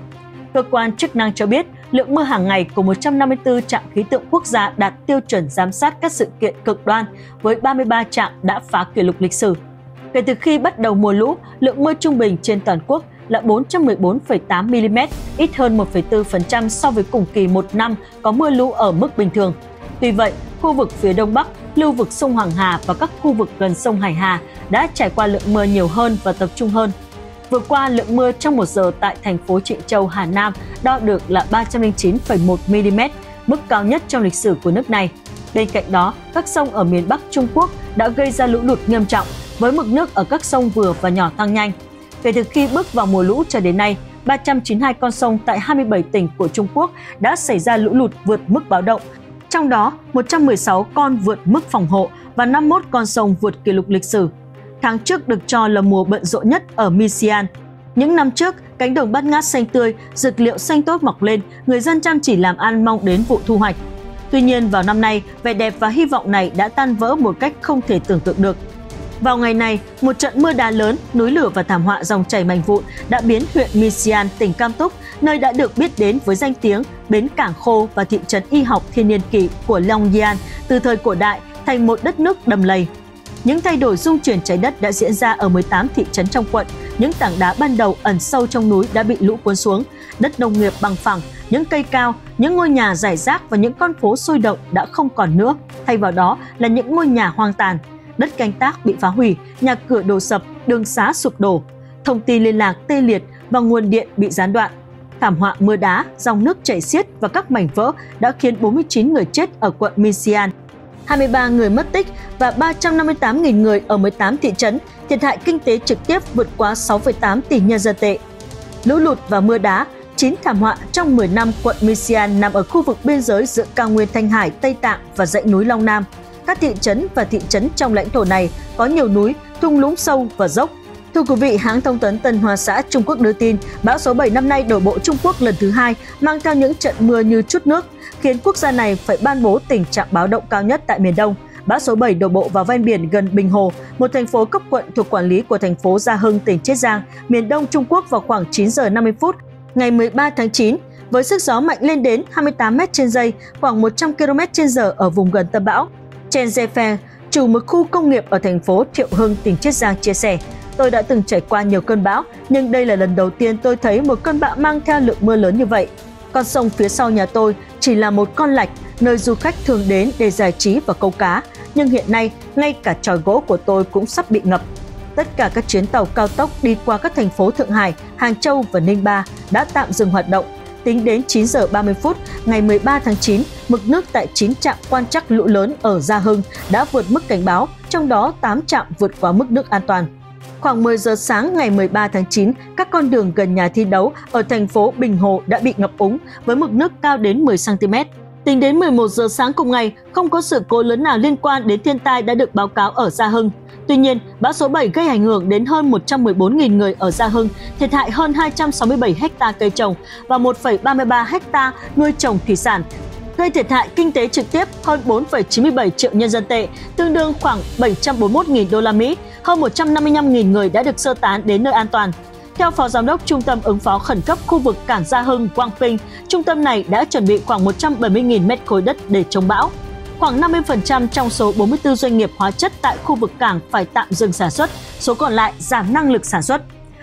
S3: Cơ quan chức năng cho biết lượng mưa hàng ngày của 154 trạm khí tượng quốc gia đạt tiêu chuẩn giám sát các sự kiện cực đoan với 33 trạm đã phá kỷ lục lịch sử. Kể từ khi bắt đầu mùa lũ, lượng mưa trung bình trên toàn quốc là 414,8 mm, ít hơn 1,4% so với cùng kỳ một năm có mưa lũ ở mức bình thường. Tuy vậy, khu vực phía Đông Bắc, lưu vực sông Hoàng Hà và các khu vực gần sông Hải Hà đã trải qua lượng mưa nhiều hơn và tập trung hơn. Vừa qua, lượng mưa trong một giờ tại thành phố Trịnh Châu, Hà Nam đo được là 309,1 mm, mức cao nhất trong lịch sử của nước này. Bên cạnh đó, các sông ở miền Bắc Trung Quốc đã gây ra lũ lụt nghiêm trọng với mực nước ở các sông vừa và nhỏ tăng nhanh. Kể từ khi bước vào mùa lũ cho đến nay, 392 con sông tại 27 tỉnh của Trung Quốc đã xảy ra lũ lụt vượt mức báo động. Trong đó, 116 con vượt mức phòng hộ và 51 con sông vượt kỷ lục lịch sử. Tháng trước được cho là mùa bận rộn nhất ở Michigan. Những năm trước, cánh đồng bát ngát xanh tươi, dược liệu xanh tốt mọc lên, người dân chăm chỉ làm ăn mong đến vụ thu hoạch. Tuy nhiên vào năm nay, vẻ đẹp và hy vọng này đã tan vỡ một cách không thể tưởng tượng được. Vào ngày này, một trận mưa đá lớn, núi lửa và thảm họa dòng chảy mảnh vụn đã biến huyện Michigan, tỉnh Cam Túc, nơi đã được biết đến với danh tiếng bến cảng khô và thị trấn y học thiên niên kỷ của Longyan từ thời cổ đại thành một đất nước đầm lầy. Những thay đổi dung chuyển trái đất đã diễn ra ở 18 thị trấn trong quận. Những tảng đá ban đầu ẩn sâu trong núi đã bị lũ cuốn xuống. Đất nông nghiệp bằng phẳng, những cây cao, những ngôi nhà rải rác và những con phố sôi động đã không còn nữa. Thay vào đó là những ngôi nhà hoang tàn, đất canh tác bị phá hủy, nhà cửa đổ sập, đường xá sụp đổ, thông tin liên lạc tê liệt và nguồn điện bị gián đoạn. Thảm họa mưa đá, dòng nước chảy xiết và các mảnh vỡ đã khiến 49 người chết ở quận Michigan, 23 người mất tích và 358.000 người ở 18 thị trấn, thiệt hại kinh tế trực tiếp vượt quá 6,8 tỷ nhân dân tệ. Lũ lụt và mưa đá 9 thảm họa trong 10 năm quận Michigan nằm ở khu vực biên giới giữa cao nguyên Thanh Hải, Tây Tạng và dãy núi Long Nam. Các thị trấn và thị trấn trong lãnh thổ này có nhiều núi, thung lũng sâu và dốc. Thưa quý vị, hãng thông tấn Tân Hoa xã Trung Quốc đưa tin, bão số 7 năm nay đổ bộ Trung Quốc lần thứ hai, mang theo những trận mưa như chút nước, khiến quốc gia này phải ban bố tình trạng báo động cao nhất tại miền Đông. Bão số 7 đổ bộ vào ven biển gần Bình Hồ, một thành phố cấp quận thuộc quản lý của thành phố Gia Hưng, tỉnh Chiết Giang, miền Đông Trung Quốc vào khoảng 9 giờ 50 phút ngày 13 tháng 9 với sức gió mạnh lên đến 28 m trên giây, khoảng 100 km trên giờ ở vùng gần tâm bão. Chen Zefeng, chủ một khu công nghiệp ở thành phố Thiệu Hưng, tỉnh Chiết Giang chia sẻ, Tôi đã từng trải qua nhiều cơn bão, nhưng đây là lần đầu tiên tôi thấy một cơn bão mang theo lượng mưa lớn như vậy. Con sông phía sau nhà tôi chỉ là một con lạch, nơi du khách thường đến để giải trí và câu cá. Nhưng hiện nay, ngay cả tròi gỗ của tôi cũng sắp bị ngập. Tất cả các chuyến tàu cao tốc đi qua các thành phố Thượng Hải, Hàng Châu và Ninh Ba đã tạm dừng hoạt động. Tính đến 9 giờ 30 phút ngày 13 tháng 9, mực nước tại 9 trạm quan trắc lũ lớn ở Gia Hưng đã vượt mức cảnh báo, trong đó 8 trạm vượt quá mức nước an toàn. Khoảng 10 giờ sáng ngày 13 tháng 9, các con đường gần nhà thi đấu ở thành phố Bình Hồ đã bị ngập úng với mực nước cao đến 10 cm. Tính đến 11 giờ sáng cùng ngày, không có sự cố lớn nào liên quan đến thiên tai đã được báo cáo ở Gia Hưng. Tuy nhiên, bão số 7 gây ảnh hưởng đến hơn 114.000 người ở Gia Hưng, thiệt hại hơn 267 ha cây trồng và 1,33 ha nuôi trồng thủy sản, gây thiệt hại kinh tế trực tiếp hơn 4,97 triệu nhân dân tệ, tương đương khoảng 741.000 đô la Mỹ, hơn 155.000 người đã được sơ tán đến nơi an toàn. Theo Phó Giám đốc Trung tâm ứng phó khẩn cấp khu vực Cảng Gia Hưng, Quang Ping, trung tâm này đã chuẩn bị khoảng 170.000 mét khối đất để chống bão. Khoảng 50% trong số 44 doanh nghiệp hóa chất tại khu vực cảng phải tạm dừng sản xuất, số còn lại giảm năng lực sản xuất.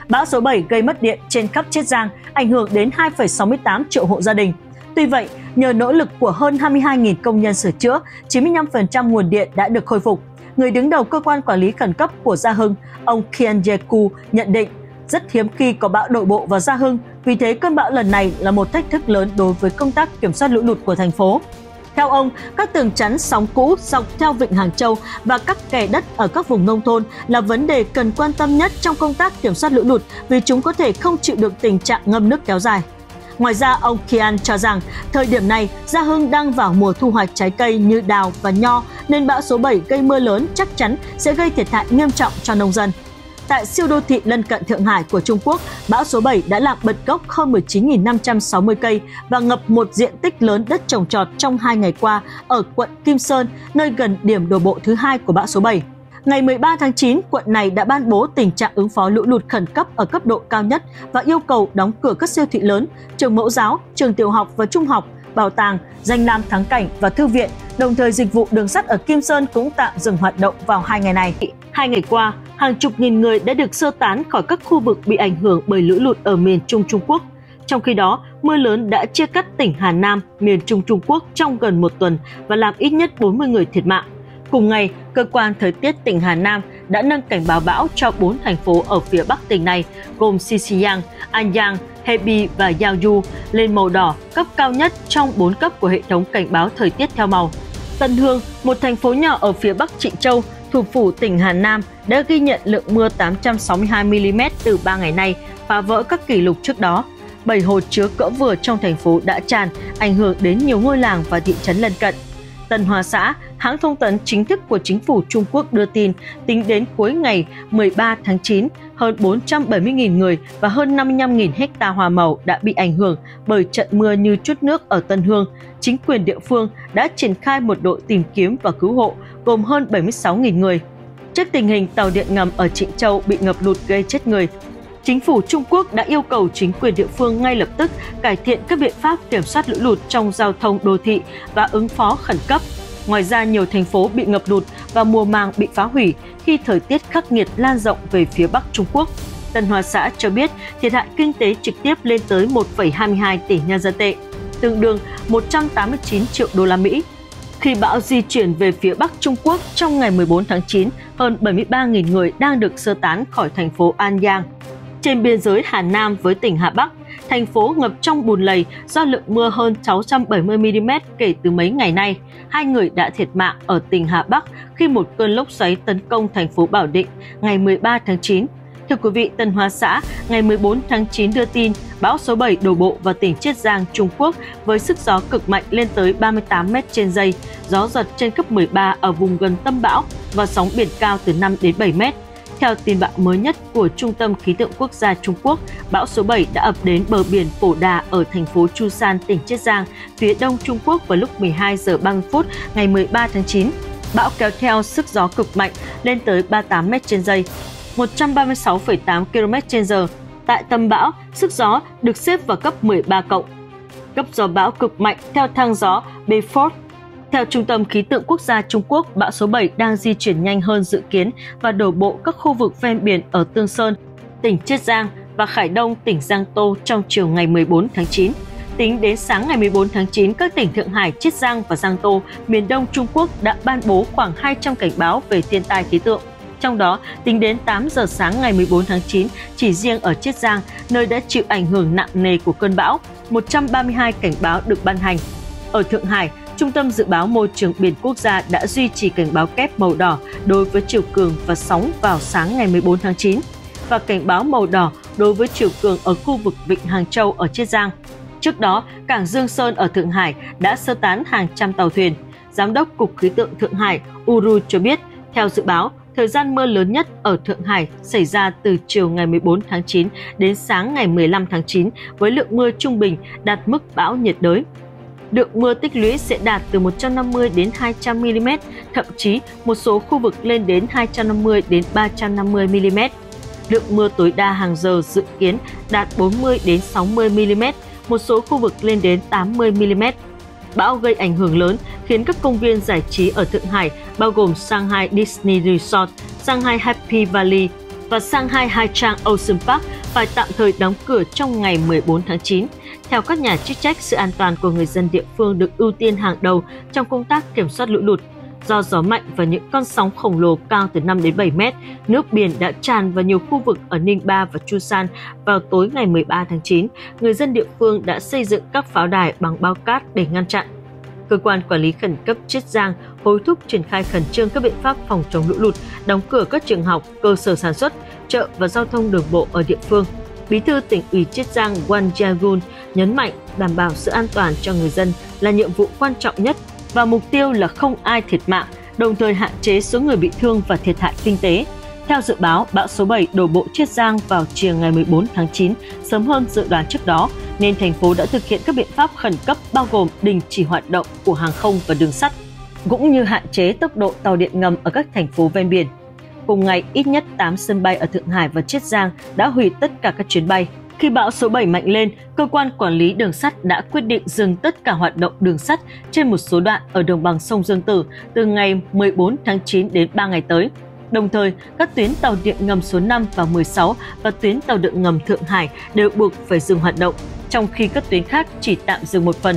S3: Bão số 7 gây mất điện trên khắp Chiết Giang, ảnh hưởng đến 2,68 triệu hộ gia đình. Tuy vậy, nhờ nỗ lực của hơn 22.000 công nhân sửa chữa, 95% nguồn điện đã được khôi phục. Người đứng đầu cơ quan quản lý khẩn cấp của Gia Hưng, ông Kian Jeku nhận định rất hiếm khi có bão đổ bộ vào Gia Hưng, vì thế cơn bão lần này là một thách thức lớn đối với công tác kiểm soát lũ lụt của thành phố. Theo ông, các tường chắn sóng cũ dọc theo vịnh Hàng Châu và các kè đất ở các vùng nông thôn là vấn đề cần quan tâm nhất trong công tác kiểm soát lũ lụt vì chúng có thể không chịu được tình trạng ngâm nước kéo dài. Ngoài ra, ông Kian cho rằng thời điểm này Gia Hưng đang vào mùa thu hoạch trái cây như đào và nho nên bão số 7 gây mưa lớn chắc chắn sẽ gây thiệt hại nghiêm trọng cho nông dân. Tại siêu đô thị lân cận Thượng Hải của Trung Quốc, bão số 7 đã làm bật gốc hơn 19.560 cây và ngập một diện tích lớn đất trồng trọt trong hai ngày qua ở quận Kim Sơn, nơi gần điểm đổ bộ thứ hai của bão số 7. Ngày 13 tháng 9, quận này đã ban bố tình trạng ứng phó lũ lụt khẩn cấp ở cấp độ cao nhất và yêu cầu đóng cửa các siêu thị lớn, trường mẫu giáo, trường tiểu học và trung học, bảo tàng, danh lam thắng cảnh và thư viện. Đồng thời dịch vụ đường sắt ở Kim Sơn cũng tạm dừng hoạt động vào hai ngày này. Hai ngày qua, hàng chục nghìn người đã được sơ tán khỏi các khu vực bị ảnh hưởng bởi lũ lụt ở miền Trung Trung Quốc. Trong khi đó, mưa lớn đã chia cắt tỉnh Hà Nam, miền Trung Trung Quốc trong gần một tuần và làm ít nhất 40 người thiệt mạng. Cùng ngày, cơ quan thời tiết tỉnh Hà Nam đã nâng cảnh báo bão cho 4 thành phố ở phía bắc tỉnh này gồm Xixiyang, Anyang, Hebi và Yaoyu lên màu đỏ, cấp cao nhất trong 4 cấp của hệ thống cảnh báo thời tiết theo màu. Tân Hương, một thành phố nhỏ ở phía bắc Trịnh Châu, thủ phủ tỉnh Hà Nam đã ghi nhận lượng mưa 862 mm từ 3 ngày nay, phá vỡ các kỷ lục trước đó. Bảy hồ chứa cỡ vừa trong thành phố đã tràn, ảnh hưởng đến nhiều ngôi làng và thị trấn lân cận. Tân Hoa Xã, hãng thông tấn chính thức của chính phủ Trung Quốc đưa tin, tính đến cuối ngày 13 tháng 9, hơn 470.000 người và hơn 55.000 hecta hoa màu đã bị ảnh hưởng bởi trận mưa như chút nước ở Tân Hương. Chính quyền địa phương đã triển khai một đội tìm kiếm và cứu hộ gồm hơn 76.000 người. Trước tình hình tàu điện ngầm ở Trịnh Châu bị ngập lụt gây chết người, Chính phủ Trung Quốc đã yêu cầu chính quyền địa phương ngay lập tức cải thiện các biện pháp kiểm soát lũ lụt trong giao thông đô thị và ứng phó khẩn cấp. Ngoài ra, nhiều thành phố bị ngập lụt và mùa màng bị phá hủy khi thời tiết khắc nghiệt lan rộng về phía Bắc Trung Quốc. Tân Hoa Xã cho biết thiệt hại kinh tế trực tiếp lên tới 1,22 tỷ nhân dân tệ, tương đương 189 triệu đô la Mỹ. Khi bão di chuyển về phía Bắc Trung Quốc trong ngày 14 tháng 9, hơn 73.000 người đang được sơ tán khỏi thành phố An Giang. Trên biên giới Hà Nam với tỉnh Hà Bắc, thành phố ngập trong bùn lầy do lượng mưa hơn 670 mm kể từ mấy ngày nay. Hai người đã thiệt mạng ở tỉnh Hà Bắc khi một cơn lốc xoáy tấn công thành phố Bảo Định ngày 13 tháng 9. Thưa quý vị, Tân Hoa Xã ngày 14 tháng 9 đưa tin bão số 7 đổ bộ vào tỉnh Chiết Giang, Trung Quốc với sức gió cực mạnh lên tới 38 m trên giây, gió giật trên cấp 13 ở vùng gần tâm bão và sóng biển cao từ 5 đến 7 mét. Theo tin bão mới nhất của Trung tâm Khí tượng Quốc gia Trung Quốc, bão số 7 đã ập đến bờ biển Phổ Đà ở thành phố Chu San, tỉnh Chiết Giang, phía đông Trung Quốc vào lúc 12 giờ 30 phút ngày 13 tháng 9. Bão kéo theo sức gió cực mạnh lên tới 38 m trên giây, 136,8 km/h). Tại tâm bão, sức gió được xếp vào cấp 13 cộng. Cấp gió bão cực mạnh theo thang gió Beaufort theo Trung tâm Khí tượng Quốc gia Trung Quốc, bão số 7 đang di chuyển nhanh hơn dự kiến và đổ bộ các khu vực ven biển ở Tương Sơn, tỉnh Chiết Giang và Khải Đông, tỉnh Giang Tô trong chiều ngày 14 tháng 9. Tính đến sáng ngày 14 tháng 9, các tỉnh Thượng Hải, Chiết Giang và Giang Tô, miền Đông Trung Quốc đã ban bố khoảng 200 cảnh báo về thiên tai khí tượng. Trong đó, tính đến 8 giờ sáng ngày 14 tháng 9, chỉ riêng ở Chiết Giang, nơi đã chịu ảnh hưởng nặng nề của cơn bão, 132 cảnh báo được ban hành. Ở Thượng Hải, Trung tâm Dự báo Môi trường Biển Quốc gia đã duy trì cảnh báo kép màu đỏ đối với chiều cường và sóng vào sáng ngày 14 tháng 9 và cảnh báo màu đỏ đối với chiều cường ở khu vực Vịnh Hàng Châu ở Chiết Giang. Trước đó, cảng Dương Sơn ở Thượng Hải đã sơ tán hàng trăm tàu thuyền. Giám đốc Cục Khí tượng Thượng Hải Uru cho biết, theo dự báo, thời gian mưa lớn nhất ở Thượng Hải xảy ra từ chiều ngày 14 tháng 9 đến sáng ngày 15 tháng 9 với lượng mưa trung bình đạt mức bão nhiệt đới lượng mưa tích lũy sẽ đạt từ 150 đến 200 mm, thậm chí một số khu vực lên đến 250 đến 350 mm. Lượng mưa tối đa hàng giờ dự kiến đạt 40 đến 60 mm, một số khu vực lên đến 80 mm. Bão gây ảnh hưởng lớn khiến các công viên giải trí ở Thượng Hải bao gồm Shanghai Disney Resort, Shanghai Happy Valley và Shanghai Hai Trang Ocean Park phải tạm thời đóng cửa trong ngày 14 tháng 9 theo các nhà chức trách, sự an toàn của người dân địa phương được ưu tiên hàng đầu trong công tác kiểm soát lũ lụt. Do gió mạnh và những con sóng khổng lồ cao từ 5 đến 7 mét, nước biển đã tràn vào nhiều khu vực ở Ninh Ba và Chu San vào tối ngày 13 tháng 9. Người dân địa phương đã xây dựng các pháo đài bằng bao cát để ngăn chặn. Cơ quan quản lý khẩn cấp Chiết Giang hối thúc triển khai khẩn trương các biện pháp phòng chống lũ lụt, đóng cửa các trường học, cơ sở sản xuất, chợ và giao thông đường bộ ở địa phương. Bí thư tỉnh ủy Chiết Giang Wang Jiagun nhấn mạnh đảm bảo sự an toàn cho người dân là nhiệm vụ quan trọng nhất và mục tiêu là không ai thiệt mạng, đồng thời hạn chế số người bị thương và thiệt hại kinh tế. Theo dự báo, bão số 7 đổ bộ Chiết Giang vào chiều ngày 14 tháng 9, sớm hơn dự đoán trước đó, nên thành phố đã thực hiện các biện pháp khẩn cấp bao gồm đình chỉ hoạt động của hàng không và đường sắt, cũng như hạn chế tốc độ tàu điện ngầm ở các thành phố ven biển. Cùng ngày, ít nhất 8 sân bay ở Thượng Hải và Chiết Giang đã hủy tất cả các chuyến bay. Khi bão số 7 mạnh lên, cơ quan quản lý đường sắt đã quyết định dừng tất cả hoạt động đường sắt trên một số đoạn ở đồng bằng sông Dương Tử từ ngày 14 tháng 9 đến 3 ngày tới. Đồng thời, các tuyến tàu điện ngầm số 5 và 16 và tuyến tàu điện ngầm Thượng Hải đều buộc phải dừng hoạt động, trong khi các tuyến khác chỉ tạm dừng một phần.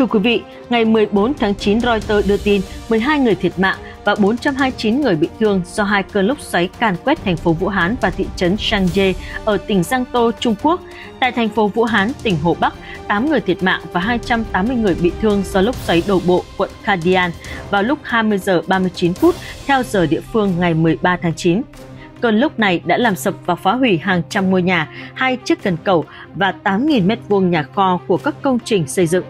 S3: Thưa quý vị, ngày 14 tháng 9 Reuters đưa tin 12 người thiệt mạng và 429 người bị thương do hai cơn lốc xoáy càn quét thành phố Vũ Hán và thị trấn Shangye ở tỉnh Giang Tô, Trung Quốc. Tại thành phố Vũ Hán, tỉnh Hồ Bắc, 8 người thiệt mạng và 280 người bị thương do lốc xoáy đổ bộ quận Kadian vào lúc 20 giờ 39 phút theo giờ địa phương ngày 13 tháng 9. Cơn lốc này đã làm sập và phá hủy hàng trăm ngôi nhà, hai chiếc cần cầu và 8.000 m2 nhà kho của các công trình xây dựng.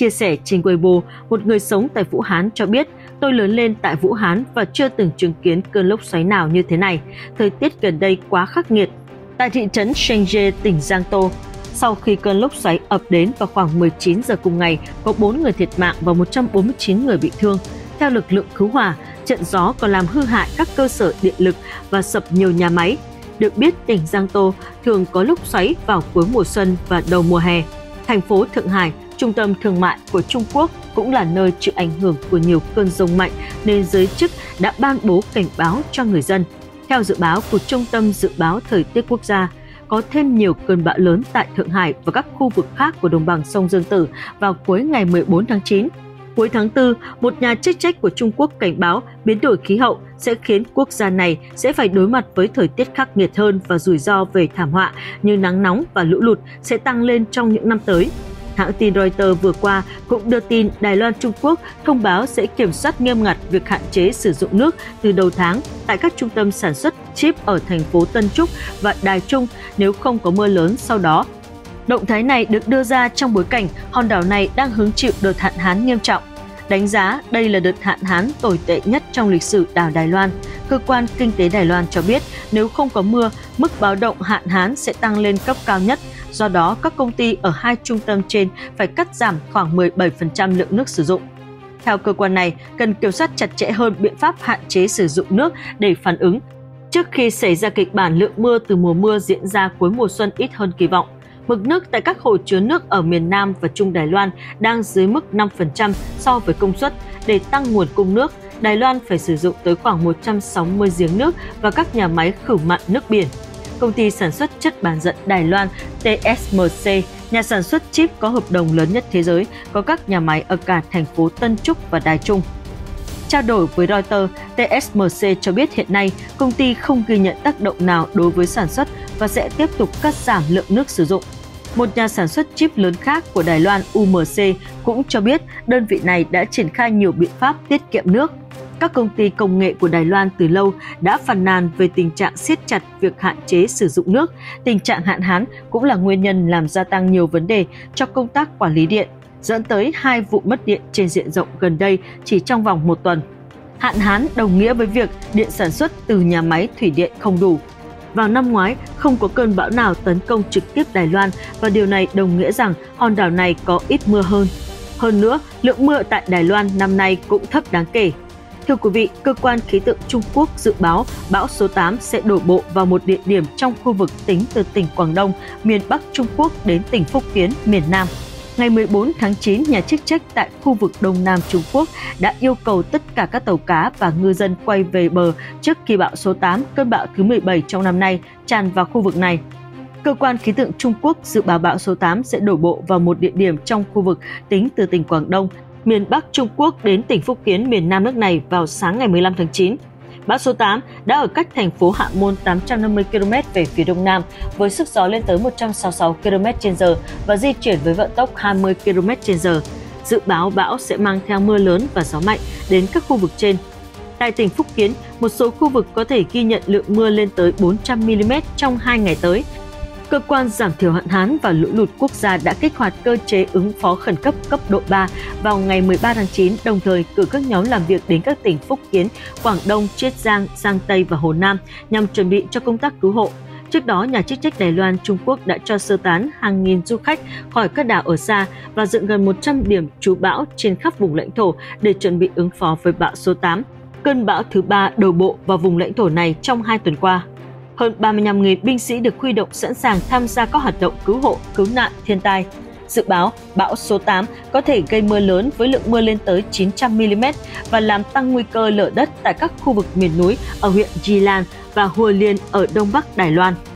S3: Chia sẻ trên Weibo, một người sống tại Vũ Hán cho biết, tôi lớn lên tại Vũ Hán và chưa từng chứng kiến cơn lốc xoáy nào như thế này. Thời tiết gần đây quá khắc nghiệt. Tại thị trấn Shengje, tỉnh Giang Tô, sau khi cơn lốc xoáy ập đến vào khoảng 19 giờ cùng ngày, có 4 người thiệt mạng và 149 người bị thương. Theo lực lượng cứu hỏa, trận gió còn làm hư hại các cơ sở điện lực và sập nhiều nhà máy. Được biết, tỉnh Giang Tô thường có lốc xoáy vào cuối mùa xuân và đầu mùa hè. Thành phố Thượng Hải, trung tâm thương mại của Trung Quốc cũng là nơi chịu ảnh hưởng của nhiều cơn rông mạnh nên giới chức đã ban bố cảnh báo cho người dân. Theo dự báo của Trung tâm Dự báo Thời tiết Quốc gia, có thêm nhiều cơn bão lớn tại Thượng Hải và các khu vực khác của đồng bằng sông Dương Tử vào cuối ngày 14 tháng 9. Cuối tháng 4, một nhà chức trách của Trung Quốc cảnh báo biến đổi khí hậu sẽ khiến quốc gia này sẽ phải đối mặt với thời tiết khắc nghiệt hơn và rủi ro về thảm họa như nắng nóng và lũ lụt sẽ tăng lên trong những năm tới. Hãng tin Reuters vừa qua cũng đưa tin Đài Loan Trung Quốc thông báo sẽ kiểm soát nghiêm ngặt việc hạn chế sử dụng nước từ đầu tháng tại các trung tâm sản xuất chip ở thành phố Tân Trúc và Đài Trung nếu không có mưa lớn sau đó. Động thái này được đưa ra trong bối cảnh hòn đảo này đang hứng chịu đợt hạn hán nghiêm trọng. Đánh giá đây là đợt hạn hán tồi tệ nhất trong lịch sử đảo Đài Loan. Cơ quan Kinh tế Đài Loan cho biết nếu không có mưa, mức báo động hạn hán sẽ tăng lên cấp cao nhất. Do đó, các công ty ở hai trung tâm trên phải cắt giảm khoảng 17% lượng nước sử dụng. Theo cơ quan này, cần kiểm soát chặt chẽ hơn biện pháp hạn chế sử dụng nước để phản ứng trước khi xảy ra kịch bản lượng mưa từ mùa mưa diễn ra cuối mùa xuân ít hơn kỳ vọng. Mực nước tại các hồ chứa nước ở miền Nam và Trung Đài Loan đang dưới mức 5% so với công suất. Để tăng nguồn cung nước, Đài Loan phải sử dụng tới khoảng 160 giếng nước và các nhà máy khử mặn nước biển. Công ty sản xuất chất bán dẫn Đài Loan TSMC, nhà sản xuất chip có hợp đồng lớn nhất thế giới, có các nhà máy ở cả thành phố Tân Trúc và Đài Trung. Trao đổi với Reuters, TSMC cho biết hiện nay công ty không ghi nhận tác động nào đối với sản xuất và sẽ tiếp tục cắt giảm lượng nước sử dụng. Một nhà sản xuất chip lớn khác của Đài Loan UMC cũng cho biết đơn vị này đã triển khai nhiều biện pháp tiết kiệm nước. Các công ty công nghệ của Đài Loan từ lâu đã phàn nàn về tình trạng siết chặt việc hạn chế sử dụng nước. Tình trạng hạn hán cũng là nguyên nhân làm gia tăng nhiều vấn đề cho công tác quản lý điện, dẫn tới hai vụ mất điện trên diện rộng gần đây chỉ trong vòng một tuần. Hạn hán đồng nghĩa với việc điện sản xuất từ nhà máy thủy điện không đủ vào năm ngoái, không có cơn bão nào tấn công trực tiếp Đài Loan và điều này đồng nghĩa rằng hòn đảo này có ít mưa hơn. Hơn nữa, lượng mưa tại Đài Loan năm nay cũng thấp đáng kể. Thưa quý vị, cơ quan khí tượng Trung Quốc dự báo bão số 8 sẽ đổ bộ vào một địa điểm trong khu vực tính từ tỉnh Quảng Đông, miền Bắc Trung Quốc đến tỉnh Phúc Kiến, miền Nam. Ngày 14 tháng 9, nhà chức trách tại khu vực Đông Nam Trung Quốc đã yêu cầu tất cả các tàu cá và ngư dân quay về bờ trước khi bão số 8, cơn bão thứ 17 trong năm nay, tràn vào khu vực này. Cơ quan khí tượng Trung Quốc dự báo bão số 8 sẽ đổ bộ vào một địa điểm trong khu vực tính từ tỉnh Quảng Đông, miền Bắc Trung Quốc đến tỉnh Phúc Kiến, miền Nam nước này vào sáng ngày 15 tháng 9. Bão số 8 đã ở cách thành phố Hạ Môn 850 km về phía đông nam với sức gió lên tới 166 km/h và di chuyển với vận tốc 20 km/h. Dự báo bão sẽ mang theo mưa lớn và gió mạnh đến các khu vực trên. Tại tỉnh Phúc Kiến, một số khu vực có thể ghi nhận lượng mưa lên tới 400 mm trong 2 ngày tới, Cơ quan giảm thiểu hạn hán và lũ lụt quốc gia đã kích hoạt cơ chế ứng phó khẩn cấp cấp độ 3 vào ngày 13 tháng 9, đồng thời cử các nhóm làm việc đến các tỉnh Phúc Kiến, Quảng Đông, Chiết Giang, Giang Tây và Hồ Nam nhằm chuẩn bị cho công tác cứu hộ. Trước đó, nhà chức trách Đài Loan, Trung Quốc đã cho sơ tán hàng nghìn du khách khỏi các đảo ở xa và dựng gần 100 điểm trú bão trên khắp vùng lãnh thổ để chuẩn bị ứng phó với bão số 8. Cơn bão thứ ba đổ bộ vào vùng lãnh thổ này trong hai tuần qua hơn 35.000 binh sĩ được huy động sẵn sàng tham gia các hoạt động cứu hộ, cứu nạn, thiên tai. Dự báo bão số 8 có thể gây mưa lớn với lượng mưa lên tới 900 mm và làm tăng nguy cơ lở đất tại các khu vực miền núi ở huyện Jilan và Hua Liên ở đông bắc Đài Loan.